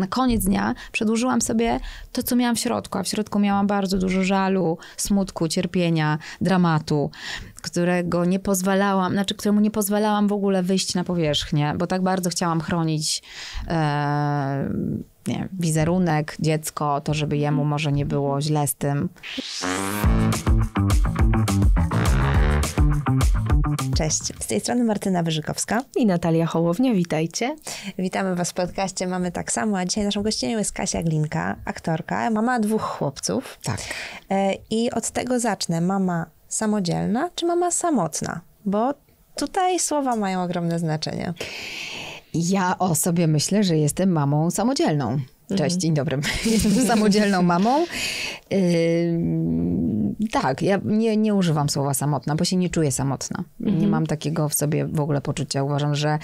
na koniec dnia przedłużyłam sobie to, co miałam w środku, a w środku miałam bardzo dużo żalu, smutku, cierpienia, dramatu, którego nie pozwalałam, znaczy któremu nie pozwalałam w ogóle wyjść na powierzchnię, bo tak bardzo chciałam chronić e, nie, wizerunek, dziecko, to żeby jemu może nie było źle z tym. Cześć, z tej strony Martyna Wyżykowska. I Natalia Hołownia, witajcie. Witamy Was w podcaście Mamy Tak Samo, a dzisiaj naszą gościnią jest Kasia Glinka, aktorka, mama dwóch chłopców. Tak. E, I od tego zacznę. Mama samodzielna czy mama samotna? Bo tutaj słowa mają ogromne znaczenie. Ja o sobie myślę, że jestem mamą samodzielną. Cześć, dzień dobry. Jestem samodzielną mamą. Yy, tak, ja nie, nie używam słowa samotna, bo się nie czuję samotna. Nie mam takiego w sobie w ogóle poczucia. Uważam, że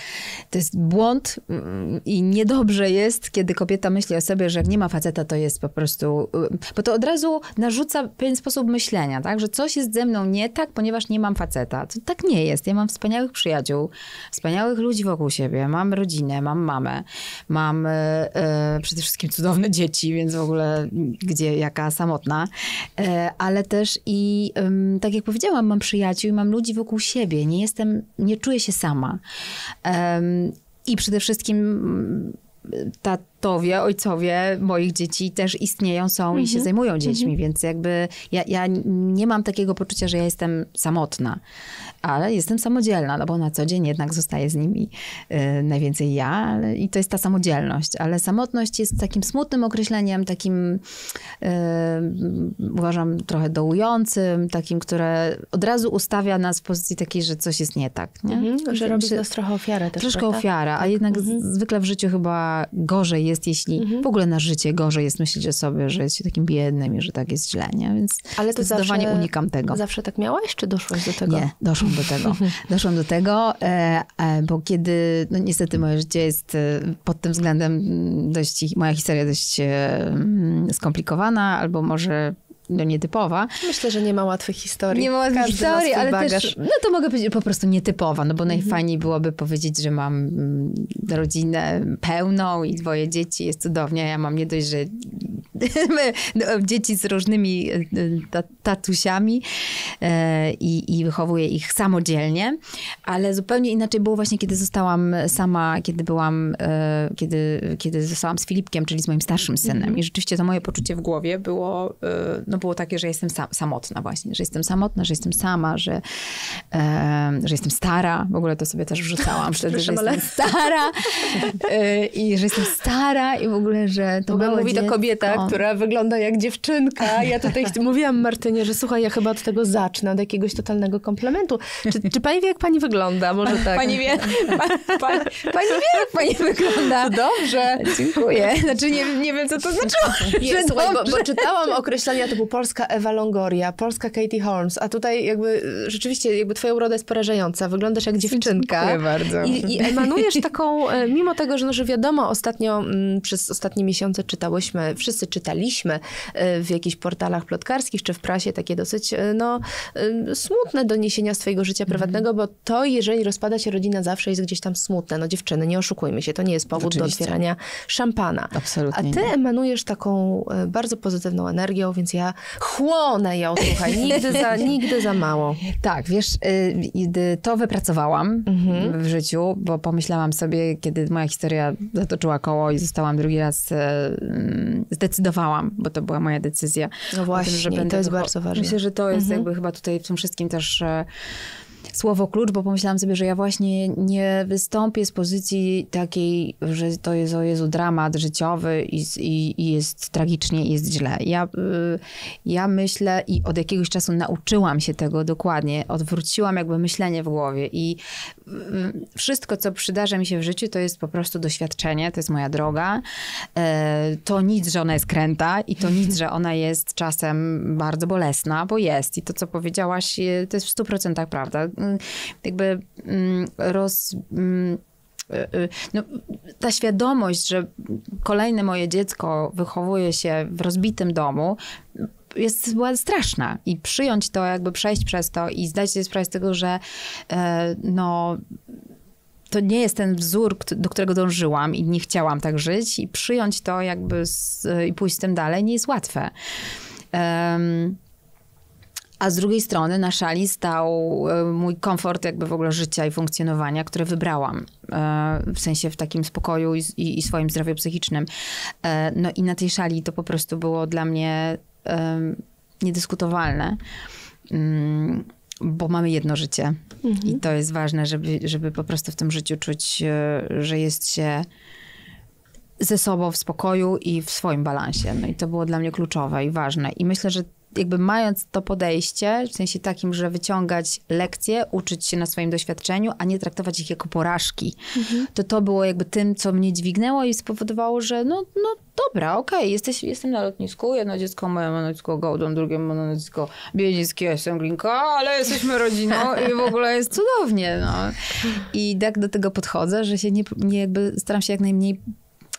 to jest błąd i niedobrze jest, kiedy kobieta myśli o sobie, że jak nie ma faceta, to jest po prostu... Bo to od razu narzuca pewien sposób myślenia, tak? Że coś jest ze mną nie tak, ponieważ nie mam faceta. To tak nie jest. Ja mam wspaniałych przyjaciół, wspaniałych ludzi wokół siebie. Mam rodzinę, mam mamę, mam yy, przede wszystkim wszystkim cudowne dzieci, więc w ogóle gdzie, jaka samotna. E, ale też i tak jak powiedziałam, mam przyjaciół i mam ludzi wokół siebie. Nie jestem, nie czuję się sama. I przede wszystkim tatowie, ojcowie moich dzieci też istnieją, są mm -hmm. i się mhm. zajmują dziećmi, mm -hmm. więc jakby ja, ja nie mam takiego poczucia, że ja jestem samotna ale jestem samodzielna, no bo na co dzień jednak zostaję z nimi y, najwięcej ja ale, i to jest ta samodzielność, ale samotność jest takim smutnym określeniem, takim y, uważam trochę dołującym, takim, które od razu ustawia nas w pozycji takiej, że coś jest nie tak. Nie? Mhm, że robi nas trochę ofiarę też. Troszkę prawda? ofiara, a jednak mhm. zwykle w życiu chyba gorzej jest, jeśli mhm. w ogóle na życie gorzej jest myśleć o sobie, że jest się takim biednym i że tak jest źle, nie? Więc ale to zdecydowanie zawsze, unikam tego. Zawsze tak miałaś, czy doszłaś do tego? Nie, doszłam do tego. Doszłam do tego, e, e, bo kiedy, no niestety moje życie jest e, pod tym względem dość, moja historia dość skomplikowana, albo może no, nietypowa. Myślę, że nie ma łatwych historii. Nie ma łatwych Każdy historii, ale bagaż. też, no to mogę powiedzieć po prostu nietypowa, no bo mhm. najfajniej byłoby powiedzieć, że mam mm, rodzinę pełną i dwoje dzieci, jest cudownie. Ja mam nie dość, że no, dzieci z różnymi e, tatusiami e, i, i wychowuję ich samodzielnie, ale zupełnie inaczej było właśnie, kiedy zostałam sama, kiedy byłam, e, kiedy, kiedy zostałam z Filipkiem, czyli z moim starszym synem. -hmm. I rzeczywiście to moje poczucie w głowie było, no było takie, że jestem sam, samotna właśnie, że jestem samotna, że jestem sama, że, że jestem stara. W ogóle to sobie też wrzucałam wtedy, że jestem stara i że jestem stara i w ogóle, że to w mówi to kobieta, która wygląda jak dziewczynka. Ja tutaj mówiłam Martynie, że słuchaj, ja chyba od tego zacznę, od jakiegoś totalnego komplementu. Czy, czy pani wie, jak pani wygląda? Może tak. Pani wie, pani, pani wie, jak pani wygląda. Dobrze. Dziękuję. Znaczy nie, nie wiem, co to znaczyło. Nie, słuchaj, bo, bo, czytałam określenia typu polska Ewa Longoria, polska Katie Holmes, a tutaj jakby rzeczywiście jakby twoja uroda jest porażająca. Wyglądasz jak dziewczynka. Dziękuję bardzo. I, i emanujesz taką, e, mimo tego, że, no, że wiadomo, ostatnio mm, przez ostatnie miesiące czytałyśmy, wszyscy czytaliśmy e, w jakichś portalach plotkarskich czy w prasie takie dosyć e, no, smutne doniesienia z twojego życia mhm. prywatnego, bo to, jeżeli rozpada się rodzina, zawsze jest gdzieś tam smutne. No dziewczyny, nie oszukujmy się, to nie jest powód Oczywiście. do otwierania szampana. Absolutnie. A ty nie. emanujesz taką bardzo pozytywną energią, więc ja chłonę ją, słuchaj, nigdy za, nigdy za mało. Tak, wiesz, y, to wypracowałam mhm. w życiu, bo pomyślałam sobie, kiedy moja historia zatoczyła koło i zostałam drugi raz zdecydowana zdecydowałam, bo to była moja decyzja. No właśnie, tym, że będę to jest bardzo ważne. Myślę, że to jest mhm. jakby chyba tutaj w tym wszystkim też e, słowo klucz, bo pomyślałam sobie, że ja właśnie nie wystąpię z pozycji takiej, że to jest o Jezu dramat życiowy i, i, i jest tragicznie i jest źle. Ja, y, ja myślę i od jakiegoś czasu nauczyłam się tego dokładnie, odwróciłam jakby myślenie w głowie i y, wszystko, co przydarza mi się w życiu, to jest po prostu doświadczenie, to jest moja droga. E, to nic, że ona jest kręta i to nic, że ona jest czasem bardzo bolesna, bo jest. I to, co powiedziałaś, to jest w stu procentach prawda jakby mm, roz mm, y, y, no, ta świadomość, że kolejne moje dziecko wychowuje się w rozbitym domu, jest była straszna. I przyjąć to, jakby przejść przez to i zdać sobie sprawę z tego, że e, no to nie jest ten wzór, do którego dążyłam i nie chciałam tak żyć i przyjąć to jakby z, i pójść z tym dalej nie jest łatwe. Um, a z drugiej strony na szali stał e, mój komfort jakby w ogóle życia i funkcjonowania, które wybrałam. E, w sensie w takim spokoju i, i, i swoim zdrowiu psychicznym. E, no i na tej szali to po prostu było dla mnie niedyskutowalne. Mm, bo mamy jedno życie. Mhm. I to jest ważne, żeby, żeby po prostu w tym życiu czuć, że jest się ze sobą w spokoju i w swoim balansie. No i to było dla mnie kluczowe i ważne. I myślę, że jakby mając to podejście, w sensie takim, że wyciągać lekcje, uczyć się na swoim doświadczeniu, a nie traktować ich jako porażki, mhm. to to było jakby tym, co mnie dźwignęło i spowodowało, że no, no dobra, okej, okay, jesteś, jestem na lotnisku, jedno dziecko moje ma nazwisko Gołdą, drugie ma nazwisko Bielińskie, jestem Glinka, ale jesteśmy rodziną i w ogóle jest cudownie, no. I tak do tego podchodzę, że się nie, nie jakby staram się jak najmniej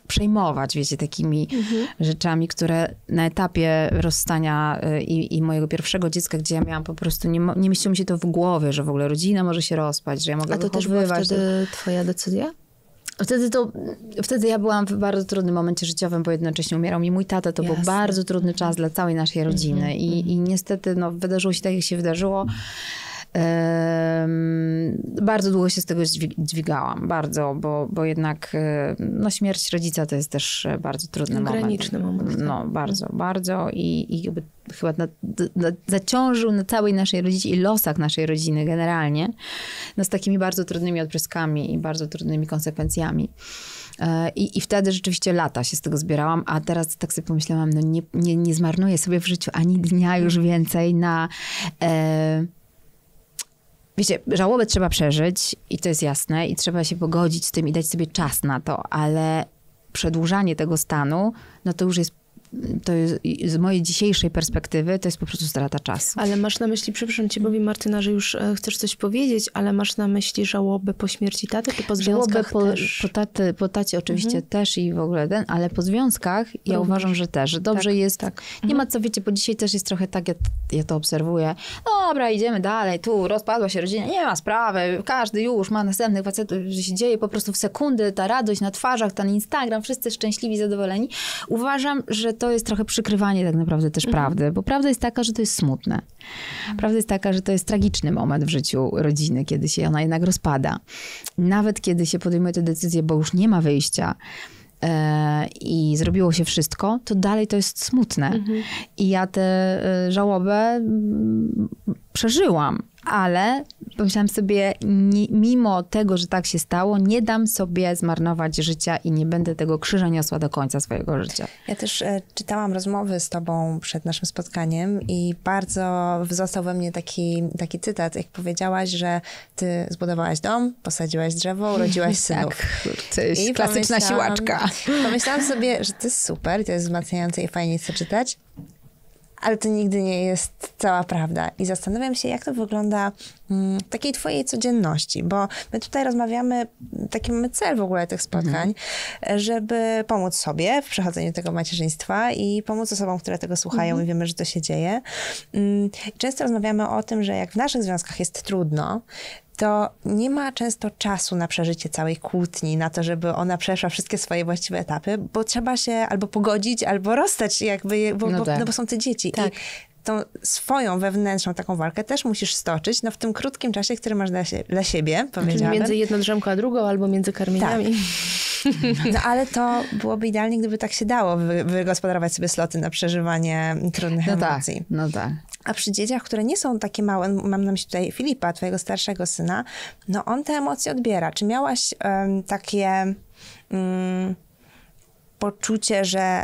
przejmować, wiecie, takimi mhm. rzeczami, które na etapie rozstania y, i, i, mojego pierwszego dziecka, gdzie ja miałam po prostu, nie, nie mieściło mi się to w głowie, że w ogóle rodzina może się rozpaść, że ja mogę A to też była wtedy twoja decyzja? Wtedy, to, wtedy ja byłam w bardzo trudnym momencie życiowym, bo jednocześnie umierał mi mój tata. To Jasne. był bardzo trudny czas dla całej naszej rodziny. Mm -hmm. I, I niestety no, wydarzyło się tak, jak się wydarzyło bardzo długo się z tego dźwigałam, bardzo, bo, bo jednak no, śmierć rodzica to jest też bardzo trudny moment. Graniczny moment. Tak. No, bardzo, bardzo i, i chyba na, na, zaciążył na całej naszej rodzinie i losach naszej rodziny generalnie, no, z takimi bardzo trudnymi odpryskami i bardzo trudnymi konsekwencjami. E, I, I wtedy rzeczywiście lata się z tego zbierałam, a teraz tak sobie pomyślałam, no nie, nie, nie zmarnuję sobie w życiu ani dnia już więcej na... E, Wiecie, żałobę trzeba przeżyć i to jest jasne i trzeba się pogodzić z tym i dać sobie czas na to, ale przedłużanie tego stanu, no to już jest to jest, z mojej dzisiejszej perspektywy to jest po prostu strata czasu. Ale masz na myśli, przepraszam cię, powiem Martyna, że już e, chcesz coś powiedzieć, ale masz na myśli żałobę po śmierci taty, czy po związkach po, też? Po, taty, po tacie oczywiście mhm. też i w ogóle ten, ale po związkach ja Również. uważam, że też, że dobrze tak, jest, tak. nie mhm. ma co, wiecie, bo dzisiaj też jest trochę tak, ja, ja to obserwuję, dobra, idziemy dalej, tu rozpadła się rodzina, nie ma sprawy, każdy już ma następnych facetów, że się dzieje po prostu w sekundy, ta radość na twarzach, ten Instagram, wszyscy szczęśliwi, zadowoleni. Uważam, że to jest trochę przykrywanie tak naprawdę też mhm. prawdy, bo prawda jest taka, że to jest smutne. Prawda jest taka, że to jest tragiczny moment w życiu rodziny, kiedy się ona jednak rozpada. Nawet kiedy się podejmuje te decyzje, bo już nie ma wyjścia, e, i zrobiło się wszystko, to dalej to jest smutne. Mhm. I ja tę e, żałobę mm, przeżyłam ale pomyślałam sobie, nie, mimo tego, że tak się stało, nie dam sobie zmarnować życia i nie będę tego krzyża niosła do końca swojego życia. Ja też e, czytałam rozmowy z tobą przed naszym spotkaniem i bardzo został we mnie taki, taki cytat, jak powiedziałaś, że ty zbudowałaś dom, posadziłaś drzewo, urodziłaś synów. tak, to jest I klasyczna siłaczka. Pomyślałam sobie, że to jest super, to jest wzmacniające i fajnie chce czytać, ale to nigdy nie jest cała prawda. I zastanawiam się, jak to wygląda mm, w takiej twojej codzienności, bo my tutaj rozmawiamy, taki mamy cel w ogóle tych spotkań, mhm. żeby pomóc sobie w przechodzeniu tego macierzyństwa i pomóc osobom, które tego słuchają mhm. i wiemy, że to się dzieje. Mm, często rozmawiamy o tym, że jak w naszych związkach jest trudno, to nie ma często czasu na przeżycie całej kłótni, na to, żeby ona przeszła wszystkie swoje właściwe etapy, bo trzeba się albo pogodzić, albo rozstać, jakby, bo, no, tak. no bo są te dzieci. Tak. I tą swoją wewnętrzną taką walkę też musisz stoczyć, no w tym krótkim czasie, który masz dla, dla siebie, powiedziałabym. Między jedną drzemką a drugą, albo między karmieniami. Tak. No ale to byłoby idealnie, gdyby tak się dało, wy, wygospodarować sobie sloty na przeżywanie trudnych no emocji. Tak, no tak. A przy dzieciach, które nie są takie małe, mam na myśli tutaj Filipa, twojego starszego syna, no on te emocje odbiera. Czy miałaś um, takie um, poczucie, że,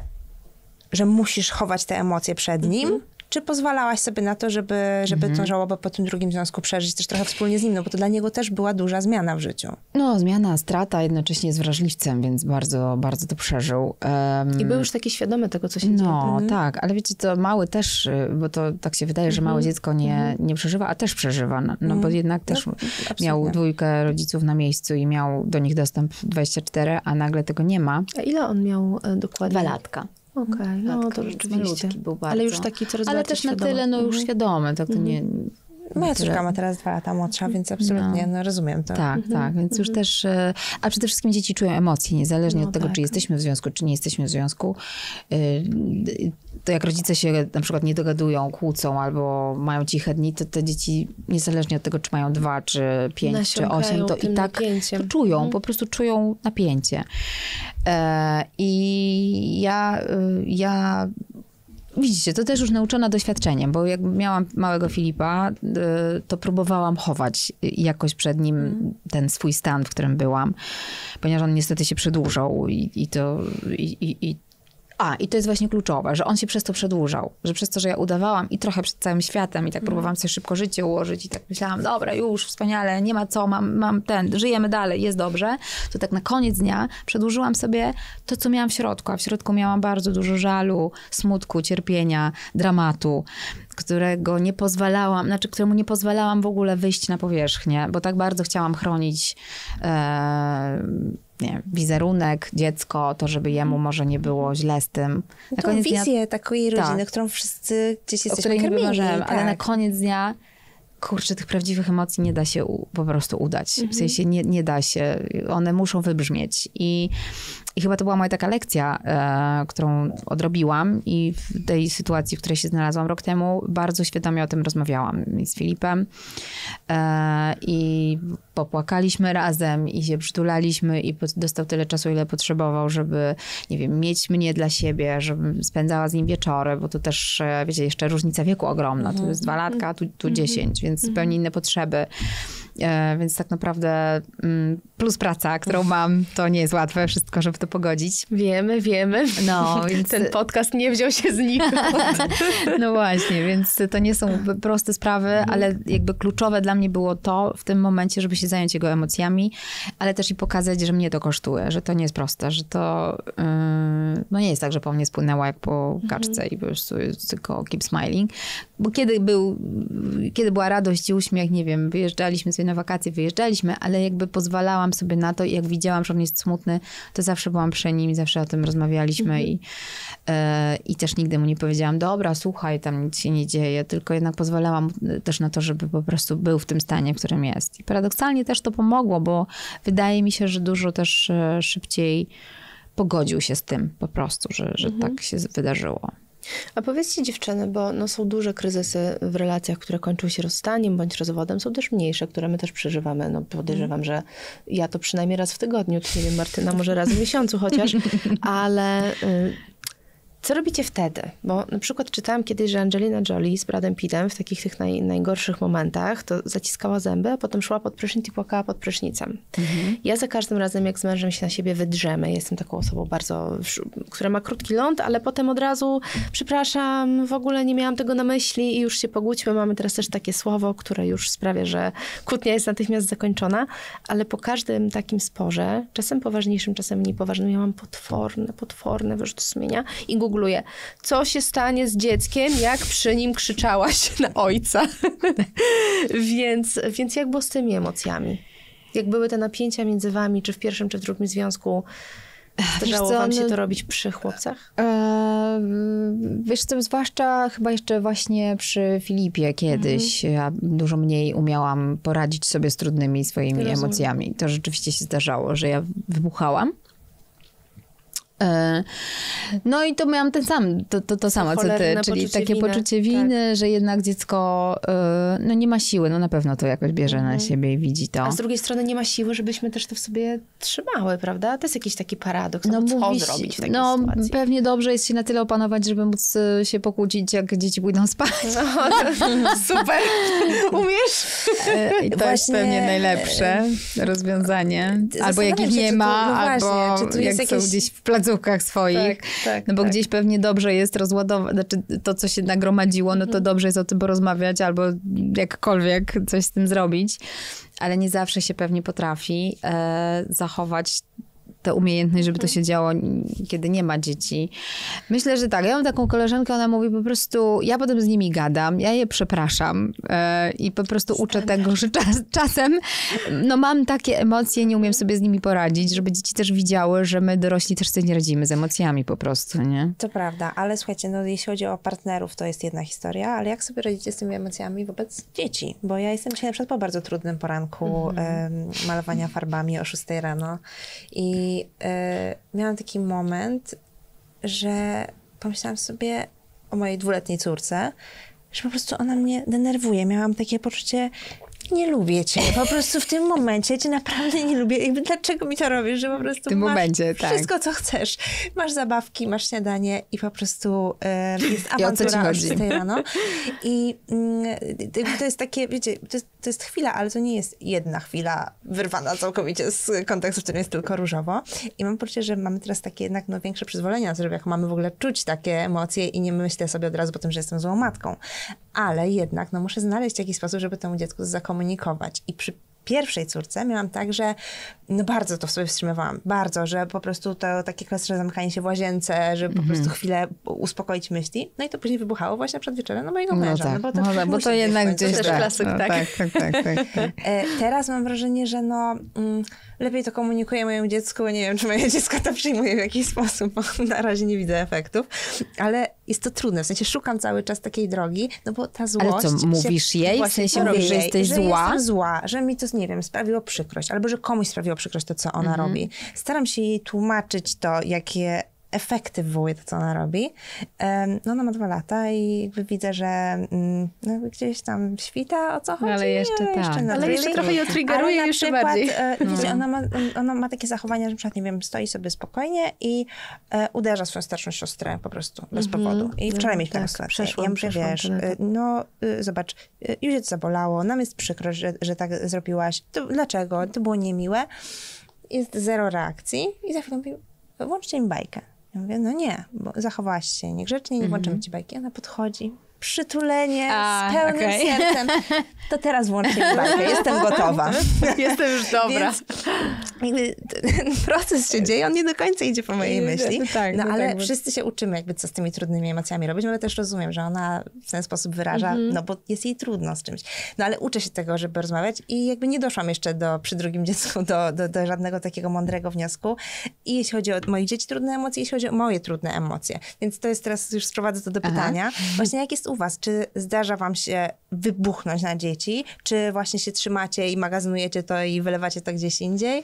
że musisz chować te emocje przed nim? Mm -hmm czy pozwalałaś sobie na to, żeby, żeby mhm. tą żałobę po tym drugim związku przeżyć też trochę wspólnie z nim, no bo to dla niego też była duża zmiana w życiu. No, zmiana, strata, jednocześnie jest wrażliwcem, więc bardzo, bardzo to przeżył. Um, I był już taki świadomy tego, co się no, dzieje. No, mhm. tak, ale wiecie, to mały też, y, bo to tak się wydaje, że małe mhm. dziecko nie, mhm. nie przeżywa, a też przeżywa, no, no bo mhm. jednak też no, miał dwójkę rodziców na miejscu i miał do nich dostęp 24, a nagle tego nie ma. A ile on miał e, dokładnie? Dwa latka. Okej, okay, no to rzeczywiście. Był bardzo. Ale już taki coraz Ale też na tyle no już mhm. świadomy, tak to nie... Moja córka ma teraz dwa lata młodsza, więc absolutnie no. rozumiem to. Tak, tak, więc już też, e, a przede wszystkim dzieci czują emocje, niezależnie No od tego, tak. czy jesteśmy w związku, czy nie jesteśmy w związku. Y, To jak rodzice się na przykład nie dogadują, kłócą albo mają ciche dni, to te dzieci, niezależnie od tego, czy mają dwa, czy pięć, czy Nasiąkają osiem, to i tak to czują, Mhm. po prostu czują napięcie. E, I ja, ja Widzicie, to też już nauczona doświadczeniem, bo jak miałam małego Filipa, y, to próbowałam chować jakoś przed nim ten swój stan, w którym byłam, ponieważ on niestety się przedłużał i, i to... I, i a, i to jest właśnie kluczowe, że on się przez to przedłużał, że przez to, że ja udawałam i trochę przed całym światem i tak próbowałam sobie szybko życie ułożyć i tak myślałam, dobra, już, wspaniale, nie ma co, mam, mam ten, żyjemy dalej, jest dobrze, to tak na koniec dnia przedłużyłam sobie to, co miałam w środku, a w środku miałam bardzo dużo żalu, smutku, cierpienia, dramatu, którego nie pozwalałam, znaczy któremu nie pozwalałam w ogóle wyjść na powierzchnię, bo tak bardzo chciałam chronić e, nie, wizerunek, dziecko, to żeby jemu może nie było źle z tym. Na Tą wizję takiej rodziny, Tak. którą wszyscy gdzieś jesteśmy karmieni. wymarzyłem, ale na tak. koniec dnia kurczę, tych prawdziwych emocji nie da się u, po prostu udać. W sensie nie, nie da się. One muszą wybrzmieć. I, i chyba to była moja taka lekcja, e, którą odrobiłam i w tej sytuacji, w której się znalazłam rok temu, bardzo świadomie o tym rozmawiałam z Filipem e, i popłakaliśmy razem i się przytulaliśmy i dostał tyle czasu, ile potrzebował, żeby, nie wiem, mieć mnie dla siebie, żebym spędzała z nim wieczory, bo to też, e, wiecie, jeszcze różnica wieku ogromna. To jest dwa latka, tu, tu dziesięć, więc zupełnie inne potrzeby. E, więc tak naprawdę mm, plus praca, którą mam, to nie jest łatwe wszystko, żeby to pogodzić. Wiemy, wiemy. No, więc Ten podcast nie wziął się znikąd. No właśnie, więc to nie są proste sprawy, ale jakby kluczowe dla mnie było to w tym momencie, żeby się zająć jego emocjami, ale też i pokazać, że mnie to kosztuje, że to nie jest proste, że to yy, no nie jest tak, że po mnie spłynęła jak po kaczce i po prostu tylko keep smiling. Bo kiedy był, kiedy była radość i uśmiech, nie wiem, wyjeżdżaliśmy sobie na wakacje, wyjeżdżaliśmy, ale jakby pozwalałam sobie na to i jak widziałam, że on jest smutny, to zawsze byłam przy nim i zawsze o tym rozmawialiśmy i, e, i też nigdy mu nie powiedziałam, dobra, słuchaj, tam nic się nie dzieje, tylko jednak pozwalałam też na to, żeby po prostu był w tym stanie, w którym jest. I paradoksalnie też to pomogło, bo wydaje mi się, że dużo też e, szybciej pogodził się z tym po prostu, że, że tak się wydarzyło. A powiedzcie dziewczyny, bo no, są duże kryzysy w relacjach, które kończą się rozstaniem bądź rozwodem. Są też mniejsze, które my też przeżywamy. No, podejrzewam, że ja to przynajmniej raz w tygodniu, czy nie wiem, Martyna, może raz w miesiącu chociaż. Ale y, co robicie wtedy? Bo na przykład czytałam kiedyś, że Angelina Jolie z Bradem Pittem w takich tych naj, najgorszych momentach to zaciskała zęby, a potem szła pod prysznic i płakała pod prysznicem. Ja za każdym razem, jak z mężem się na siebie wydrzemy, jestem taką osobą bardzo, która ma krótki ląd, ale potem od razu, przepraszam, w ogóle nie miałam tego na myśli i już się pogódźmy. Mamy teraz też takie słowo, które już sprawia, że kłótnia jest natychmiast zakończona, ale po każdym takim sporze, czasem poważniejszym, czasem niepoważnym, ja mam potworne, potworne wyrzuty sumienia i googluję, co się stanie z dzieckiem, jak przy nim krzyczałaś na ojca. więc, więc jak było z tymi emocjami? Jak były te napięcia między wami, czy w pierwszym, czy w drugim związku? Zdarzało co, wam się to robić przy chłopcach? E, wiesz co, zwłaszcza chyba jeszcze właśnie przy Filipie kiedyś ja dużo mniej umiałam poradzić sobie z trudnymi swoimi Rozumiem. emocjami. To rzeczywiście się zdarzało, że ja wybuchałam. E, No i to miałam ten sam, to, to, to samo co ty, czyli poczucie takie winy, poczucie winy, że jednak dziecko e, no nie ma siły, no na pewno to jakoś bierze na siebie i widzi to. A z drugiej strony nie ma siły, żebyśmy też to w sobie trzymały, prawda? To jest jakiś taki paradoks. No, No, co mówi zrobić w takiej no, sytuacji? pewnie dobrze jest się na tyle opanować, żeby móc e, się pokłócić, jak dzieci pójdą spać. Super! Umiesz? I to jest Właśnie- pewnie najlepsze rozwiązanie. Albo jak ich nie ma, no właśnie, albo jak jest są jakieś- gdzieś w placówkach swoich. Tak, tak, no bo tak. gdzieś pewnie dobrze jest rozładować, znaczy to, co się nagromadziło, no to Mhm. dobrze jest o tym porozmawiać, albo jakkolwiek coś z tym zrobić. Ale nie zawsze się pewnie potrafi e, zachować tę umiejętność, żeby to się działo, kiedy nie ma dzieci. Myślę, że tak. Ja mam taką koleżankę, ona mówi po prostu, ja potem z nimi gadam, ja je przepraszam e, i po prostu uczę tego, że czas, czasem no mam takie emocje, nie umiem sobie z nimi poradzić, żeby dzieci też widziały, że my dorośli też sobie nie radzimy z emocjami po prostu, nie? To prawda, ale słuchajcie, no jeśli chodzi o partnerów, to jest jedna historia, ale jak sobie radzicie z tymi emocjami wobec dzieci? Bo ja jestem dzisiaj na przykład po bardzo trudnym poranku em, malowania farbami o 6 rano i e, miałam taki moment, że pomyślałam sobie o mojej dwuletniej córce, że po prostu ona mnie denerwuje. Miałam takie poczucie, nie lubię cię. Po prostu w tym momencie cię naprawdę nie lubię. Jakby dlaczego mi to robisz, że po prostu W tym masz momencie, tak. wszystko, co chcesz. Masz zabawki, masz śniadanie i po prostu e, jest awantura o chodzi? 6 rano. I to- to jest takie, wiecie, to jest, to jest chwila, ale to nie jest jedna chwila wyrwana całkowicie z kontekstu, w którym jest tylko różowo. I mam poczucie, że mamy teraz takie jednak no, większe przyzwolenie na to, żeby jak mamy w ogóle czuć takie emocje i nie myślę sobie od razu po tym, że jestem złą matką. Ale jednak no, muszę znaleźć jakiś sposób, żeby temu dziecku zakomunikować. I przy pierwszej córce miałam tak, że no bardzo to w sobie wstrzymywałam. Bardzo, że po prostu to takie klasyczne zamykanie się w łazience, żeby po prostu chwilę uspokoić myśli. No i to później wybuchało właśnie przed wieczorem no mojego No męża. tak, no bo to, no tak, bo to jednak gdzieś się też tak. klasyk, no, tak. tak, tak, tak, tak, tak. E, Teraz mam wrażenie, że no, mm, lepiej to komunikuję mojemu dziecku. Nie wiem, czy moje dziecko to przyjmuje w jakiś sposób, bo na razie nie widzę efektów, ale jest to trudne. W sensie szukam cały czas takiej drogi, no bo ta złość... co, się- mówisz jej? W sensie mówisz, że jesteś że zła? jestem zła, że mi to, nie wiem, sprawiło przykrość, albo że komuś sprawiło przykrość to, co ona Mhm. robi. Staram się jej tłumaczyć to, jakie efekty wywołuje to, co ona robi. No ona ma dwa lata i jakby widzę, że mm, no, gdzieś tam świta, o co chodzi. ale jeszcze no, tak. not Ale jeszcze trochę ją triggeruje jeszcze przykład, bardziej. E, wiecie, ona, ma, ona ma takie zachowania, że na przykład, nie wiem, stoi sobie spokojnie i e, uderza swoją starszą siostrę po prostu, bez powodu. I wczoraj mieliśmy taką tak, sytuację. przeszłam, ja mówię, wiesz, e, no zobacz, już jest zabolało, nam jest przykro, że, że tak zrobiłaś. To, dlaczego? To było niemiłe. Jest zero reakcji i za chwilę mówi, włączcie mi bajkę. Ja mówię, no nie, bo zachowałaś się niegrzecznie, nie włączymy ci bajki. Ona podchodzi, przytulenie A, z pełnym okej. sercem. To teraz mi bajkę, jestem gotowa. Jestem już dobra. Więc jakby ten proces się dzieje, on nie do końca idzie po mojej myśli. tak, no ale tak, wszyscy się uczymy jakby co z tymi trudnymi emocjami robić, no ale też rozumiem, że ona w ten sposób wyraża, Mhm. no bo jest jej trudno z czymś. No ale uczę się tego, żeby rozmawiać i jakby nie doszłam jeszcze do, przy drugim dziecku do, do, do żadnego takiego mądrego wniosku. I jeśli chodzi o moich dzieci trudne emocje, jeśli chodzi o moje trudne emocje. Więc to jest teraz, już sprowadzę to do Aha. pytania. Właśnie jak jest u was? Czy zdarza wam się wybuchnąć na dzieci? Czy właśnie się trzymacie i magazynujecie to i wylewacie to gdzieś indziej?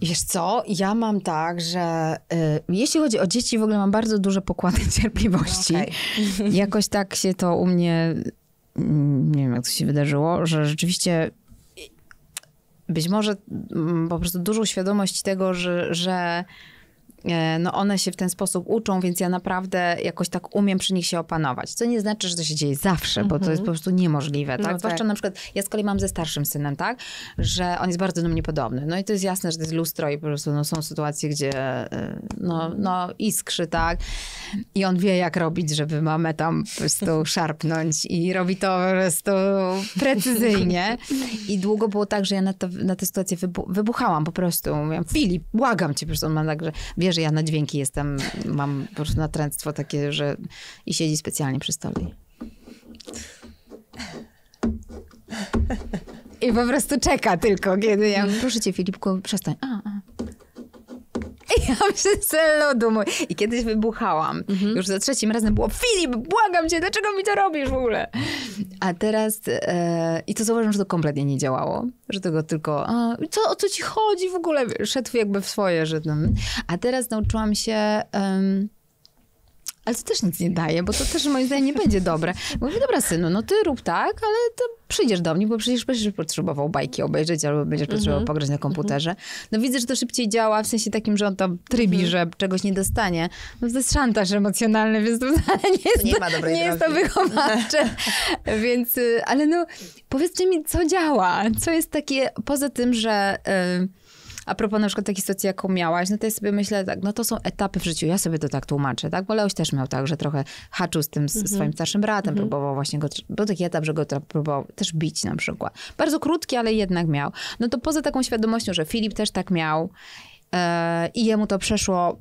Wiesz co, ja mam tak, że y, jeśli chodzi o dzieci, w ogóle mam bardzo duże pokłady cierpliwości. Okej. Jakoś tak się to u mnie, mm, nie wiem jak to się wydarzyło, że rzeczywiście być może mm, po prostu dużą świadomość tego, że, że no one się w ten sposób uczą, więc ja naprawdę jakoś tak umiem przy nich się opanować. Co nie znaczy, że to się dzieje zawsze, bo to jest po prostu niemożliwe, tak? No Zwłaszcza tak. na przykład, ja z kolei mam ze starszym synem, tak? Że on jest bardzo do mnie podobny. No i to jest jasne, że to jest lustro i po prostu no, są sytuacje, gdzie e, no, no iskrzy, tak? I on wie, jak robić, żeby mamę tam po prostu szarpnąć i robi to po prostu precyzyjnie. I długo było tak, że ja na, to, na tę sytuację wybu wybuchałam po prostu. Mówiłam, Filip, błagam cię, po prostu on ma tak, że wie, że ja na dźwięki jestem, mam po prostu natręctwo takie, że i siedzi specjalnie przy stole. I po prostu czeka tylko, kiedy ja... Proszę cię, Filipku, przestań. A, a. Ja wszyscy lodu mój. I kiedyś wybuchałam. Już za trzecim razem było, Filip, błagam cię, dlaczego mi to robisz w ogóle? A teraz, e, i to zauważyłam, że to kompletnie nie działało. Że tego tylko, a, co, o co ci chodzi w ogóle? Szedł jakby w swoje, że. A teraz nauczyłam się... em, ale to też nic nie daje, bo to też moim zdaniem nie będzie dobre. Mówię, dobra synu, no ty rób tak, ale to przyjdziesz do mnie, bo przecież będziesz potrzebował bajki obejrzeć albo będziesz potrzebował pograć na komputerze. No widzę, że to szybciej działa, w sensie takim, że on tam trybi, że czegoś nie dostanie. No to jest szantaż emocjonalny, więc to wcale nie jest, nie ma dobrej nie jest to wychowawcze. więc, y, ale no powiedzcie mi, co działa? Co jest takie, poza tym, że... y, a propos na przykład takiej sytuacji, jaką miałaś, no to ja sobie myślę tak, no to są etapy w życiu. Ja sobie to tak tłumaczę, tak? Bo Leoś też miał tak, że trochę haczył z tym z swoim starszym bratem, próbował właśnie go, był taki etap, że go próbował też bić na przykład. Bardzo krótki, ale jednak miał. No to poza taką świadomością, że Filip też tak miał, e, i jemu to przeszło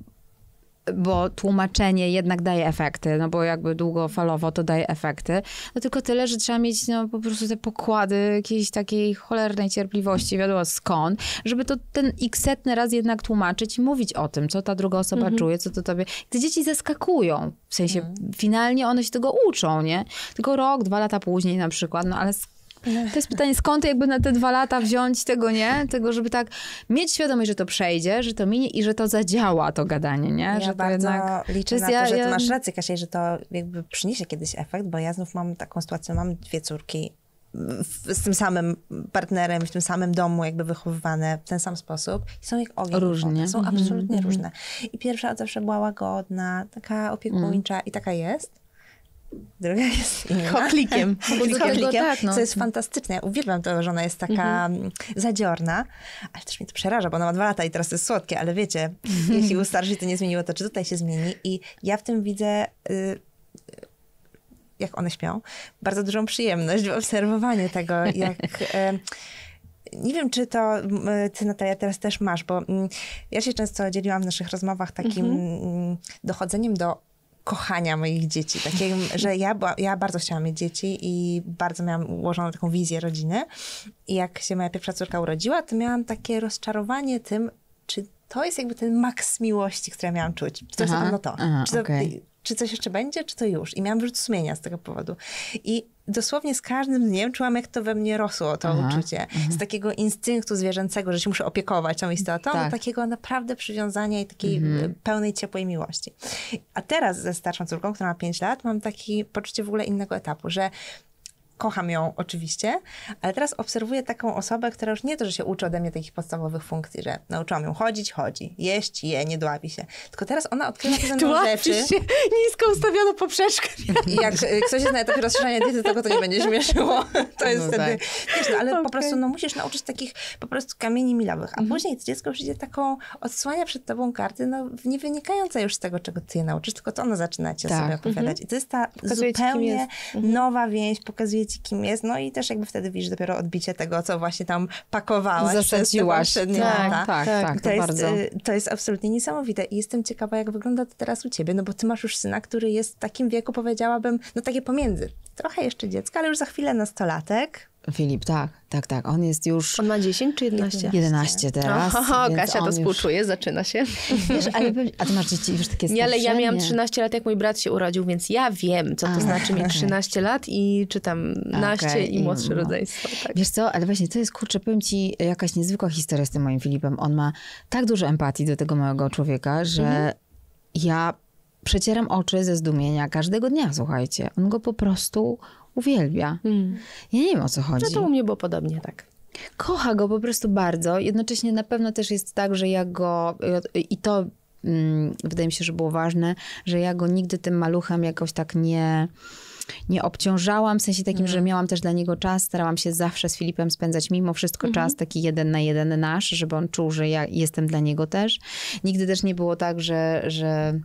bo tłumaczenie jednak daje efekty, no bo jakby długofalowo to daje efekty. No tylko tyle, że trzeba mieć no, po prostu te pokłady jakiejś takiej cholernej cierpliwości, wiadomo skąd, żeby to ten x setny raz jednak tłumaczyć i mówić o tym, co ta druga osoba Mhm. czuje, co to tobie... Te dzieci zaskakują, w sensie finalnie one się tego uczą, nie? Tylko rok, dwa lata później na przykład, no ale... To jest pytanie, skąd jakby na te dwa lata wziąć tego, nie? Tego, żeby tak mieć świadomość, że to przejdzie, że to minie i że to zadziała, to gadanie, nie? Ja że to bardzo liczę jest na to, ja- że ja- masz rację, Kasia, że to jakby przyniesie kiedyś efekt, bo ja znów mam taką sytuację, mam dwie córki w, z tym samym partnerem, w tym samym domu jakby wychowywane w ten sam sposób i są jak ogień Różnie. Są Mhm, absolutnie różne. I pierwsza zawsze była łagodna, taka opiekuńcza Mm. i taka jest. Druga jest inna. Choklikiem. Choklikiem, Choklikiem, tak, no. co jest fantastyczne. Ja uwielbiam to, że ona jest taka mm, zadziorna, ale też mnie to przeraża, bo ona ma dwa lata i teraz jest słodkie, ale wiecie, jeśli u starszej to nie zmieniło, to czy tutaj się zmieni? I ja w tym widzę... Y, jak one śpią, bardzo dużą przyjemność w obserwowaniu tego, jak... e, nie wiem, czy to ty, Natalia, teraz też masz, bo mm, ja się często dzieliłam w naszych rozmowach takim mm, dochodzeniem do kochania moich dzieci. Takim, że ja, ja bardzo chciałam mieć dzieci i bardzo miałam ułożoną taką wizję rodziny. I jak się moja pierwsza córka urodziła, to miałam takie rozczarowanie tym, czy to jest jakby ten maks miłości, który miałam czuć. Czy to jest Aha, na pewno to? aha, czy to okej. Czy coś jeszcze będzie, czy to już? I miałam wyrzut sumienia z tego powodu. I dosłownie z każdym dniem czułam, jak to we mnie rosło, to Aha, uczucie. Z takiego instynktu zwierzęcego, że się muszę opiekować tą istotą, Tak. do takiego naprawdę przywiązania i takiej e, pełnej, ciepłej miłości. A teraz ze starszą córką, która ma 5 lat, mam takie poczucie w ogóle innego etapu, że kocham ją oczywiście, ale teraz obserwuję taką osobę, która już nie to, że się uczy ode mnie takich podstawowych funkcji, że nauczyłam ją chodzić, chodzi, jeść, je, nie dławi się. Tylko teraz ona odkrywa pewne rzeczy. się nisko ustawiono poprzeczkę. I jak y, ktoś jest na etapie rozszerzania diety, to go to nie będzie śmieszyło. To jest No wtedy... tak. Wiesz, no, ale po Okej. prostu no, musisz nauczyć takich po prostu kamieni milowych. A później to dziecko przyjdzie taką, odsłania przed tobą karty, no nie wynikające już z tego, czego ty je nauczysz, tylko to ono zaczyna ci o Tak. sobie opowiadać. I to jest ta Pokazuje zupełnie jest. nowa więź, pokazuje ci, kim jest. No i też jakby wtedy widzisz dopiero odbicie tego, co właśnie tam pakowałaś Zasadziłaś. Tak, lata. tak, Tak. tak, To to jest, bardzo. y, to jest absolutnie niesamowite i jestem ciekawa, jak wygląda to teraz u ciebie, no bo ty masz już syna, który jest w takim wieku, powiedziałabym, no takie pomiędzy. Trochę jeszcze dziecko, ale już za chwilę nastolatek. Filip, tak, tak, tak. On jest już On ma 10 czy 11? 11 teraz. Więc Kasia to on już- współczuje, zaczyna się. Wiesz, ale a ty masz dzieci już takie Nie, ale ja miałam Nie. 13 lat, jak mój brat się urodził, więc ja wiem, co to A. znaczy mieć 13 lat i czy tam naście Okej, i młodsze no. rodzeństwo. Tak. Wiesz co, ale właśnie to jest, kurczę, powiem ci, jakaś niezwykła historia z tym moim Filipem. On ma tak dużo empatii do tego małego człowieka, że Mhm. ja przecieram oczy ze zdumienia każdego dnia, słuchajcie. On go po prostu uwielbia. Ja nie wiem, o co chodzi. No to u mnie było podobnie, tak. Kocha go po prostu bardzo. Jednocześnie na pewno też jest tak, że ja go i to mm, wydaje mi się, że było ważne, że ja go nigdy tym maluchem jakoś tak nie nie obciążałam, w sensie takim, że miałam też dla niego czas, starałam się zawsze z Filipem spędzać mimo wszystko czas taki jeden na jeden nasz, żeby on czuł, że ja jestem dla niego też. Nigdy też nie było tak, że, że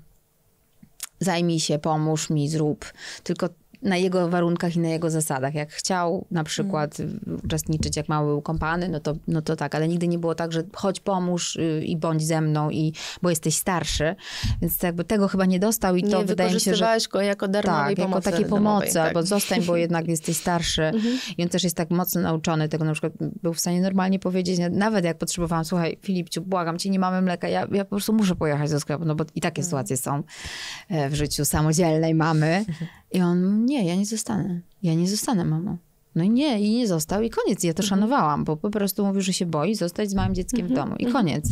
zajmij się, pomóż mi, zrób. Tylko na jego warunkach i na jego zasadach. Jak chciał na przykład uczestniczyć jak mały ukąpany, no to, no to tak, ale nigdy nie było tak, że chodź pomóż y, i bądź ze mną, i, bo jesteś starszy. Więc jakby tego chyba nie dostał i to nie wydaje mi się, że go jako darmowej tak, jako pomocy takie domowej, pomocy, tak. albo zostań, bo jednak jesteś starszy. I on też jest tak mocno nauczony tego, na przykład był w stanie normalnie powiedzieć, nawet jak potrzebowałam, słuchaj, Filipciu, błagam cię, nie mamy mleka, ja, ja po prostu muszę pojechać do sklepu, no bo i takie sytuacje są e, w życiu samodzielnej mamy. I on, nie, ja nie zostanę, ja nie zostanę mamą. No i nie, i nie został i koniec. Ja to szanowałam, bo po prostu mówił, że się boi zostać z małym dzieckiem w domu i koniec.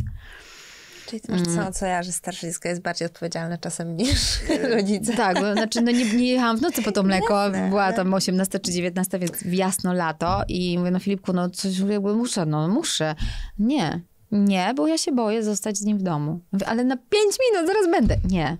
Czyli to masz co, co ja, że starsze dziecko jest bardziej odpowiedzialne czasem niż rodzice. Tak, bo znaczy no nie, nie jechałam w nocy po to mleko, Jasne, była tam 18 czy 19, więc jasno lato i mówię, no Filipku, no coś jakby muszę, no muszę. Nie, nie, bo ja się boję zostać z nim w domu. Mówię, ale na 5 minut zaraz będę. Nie.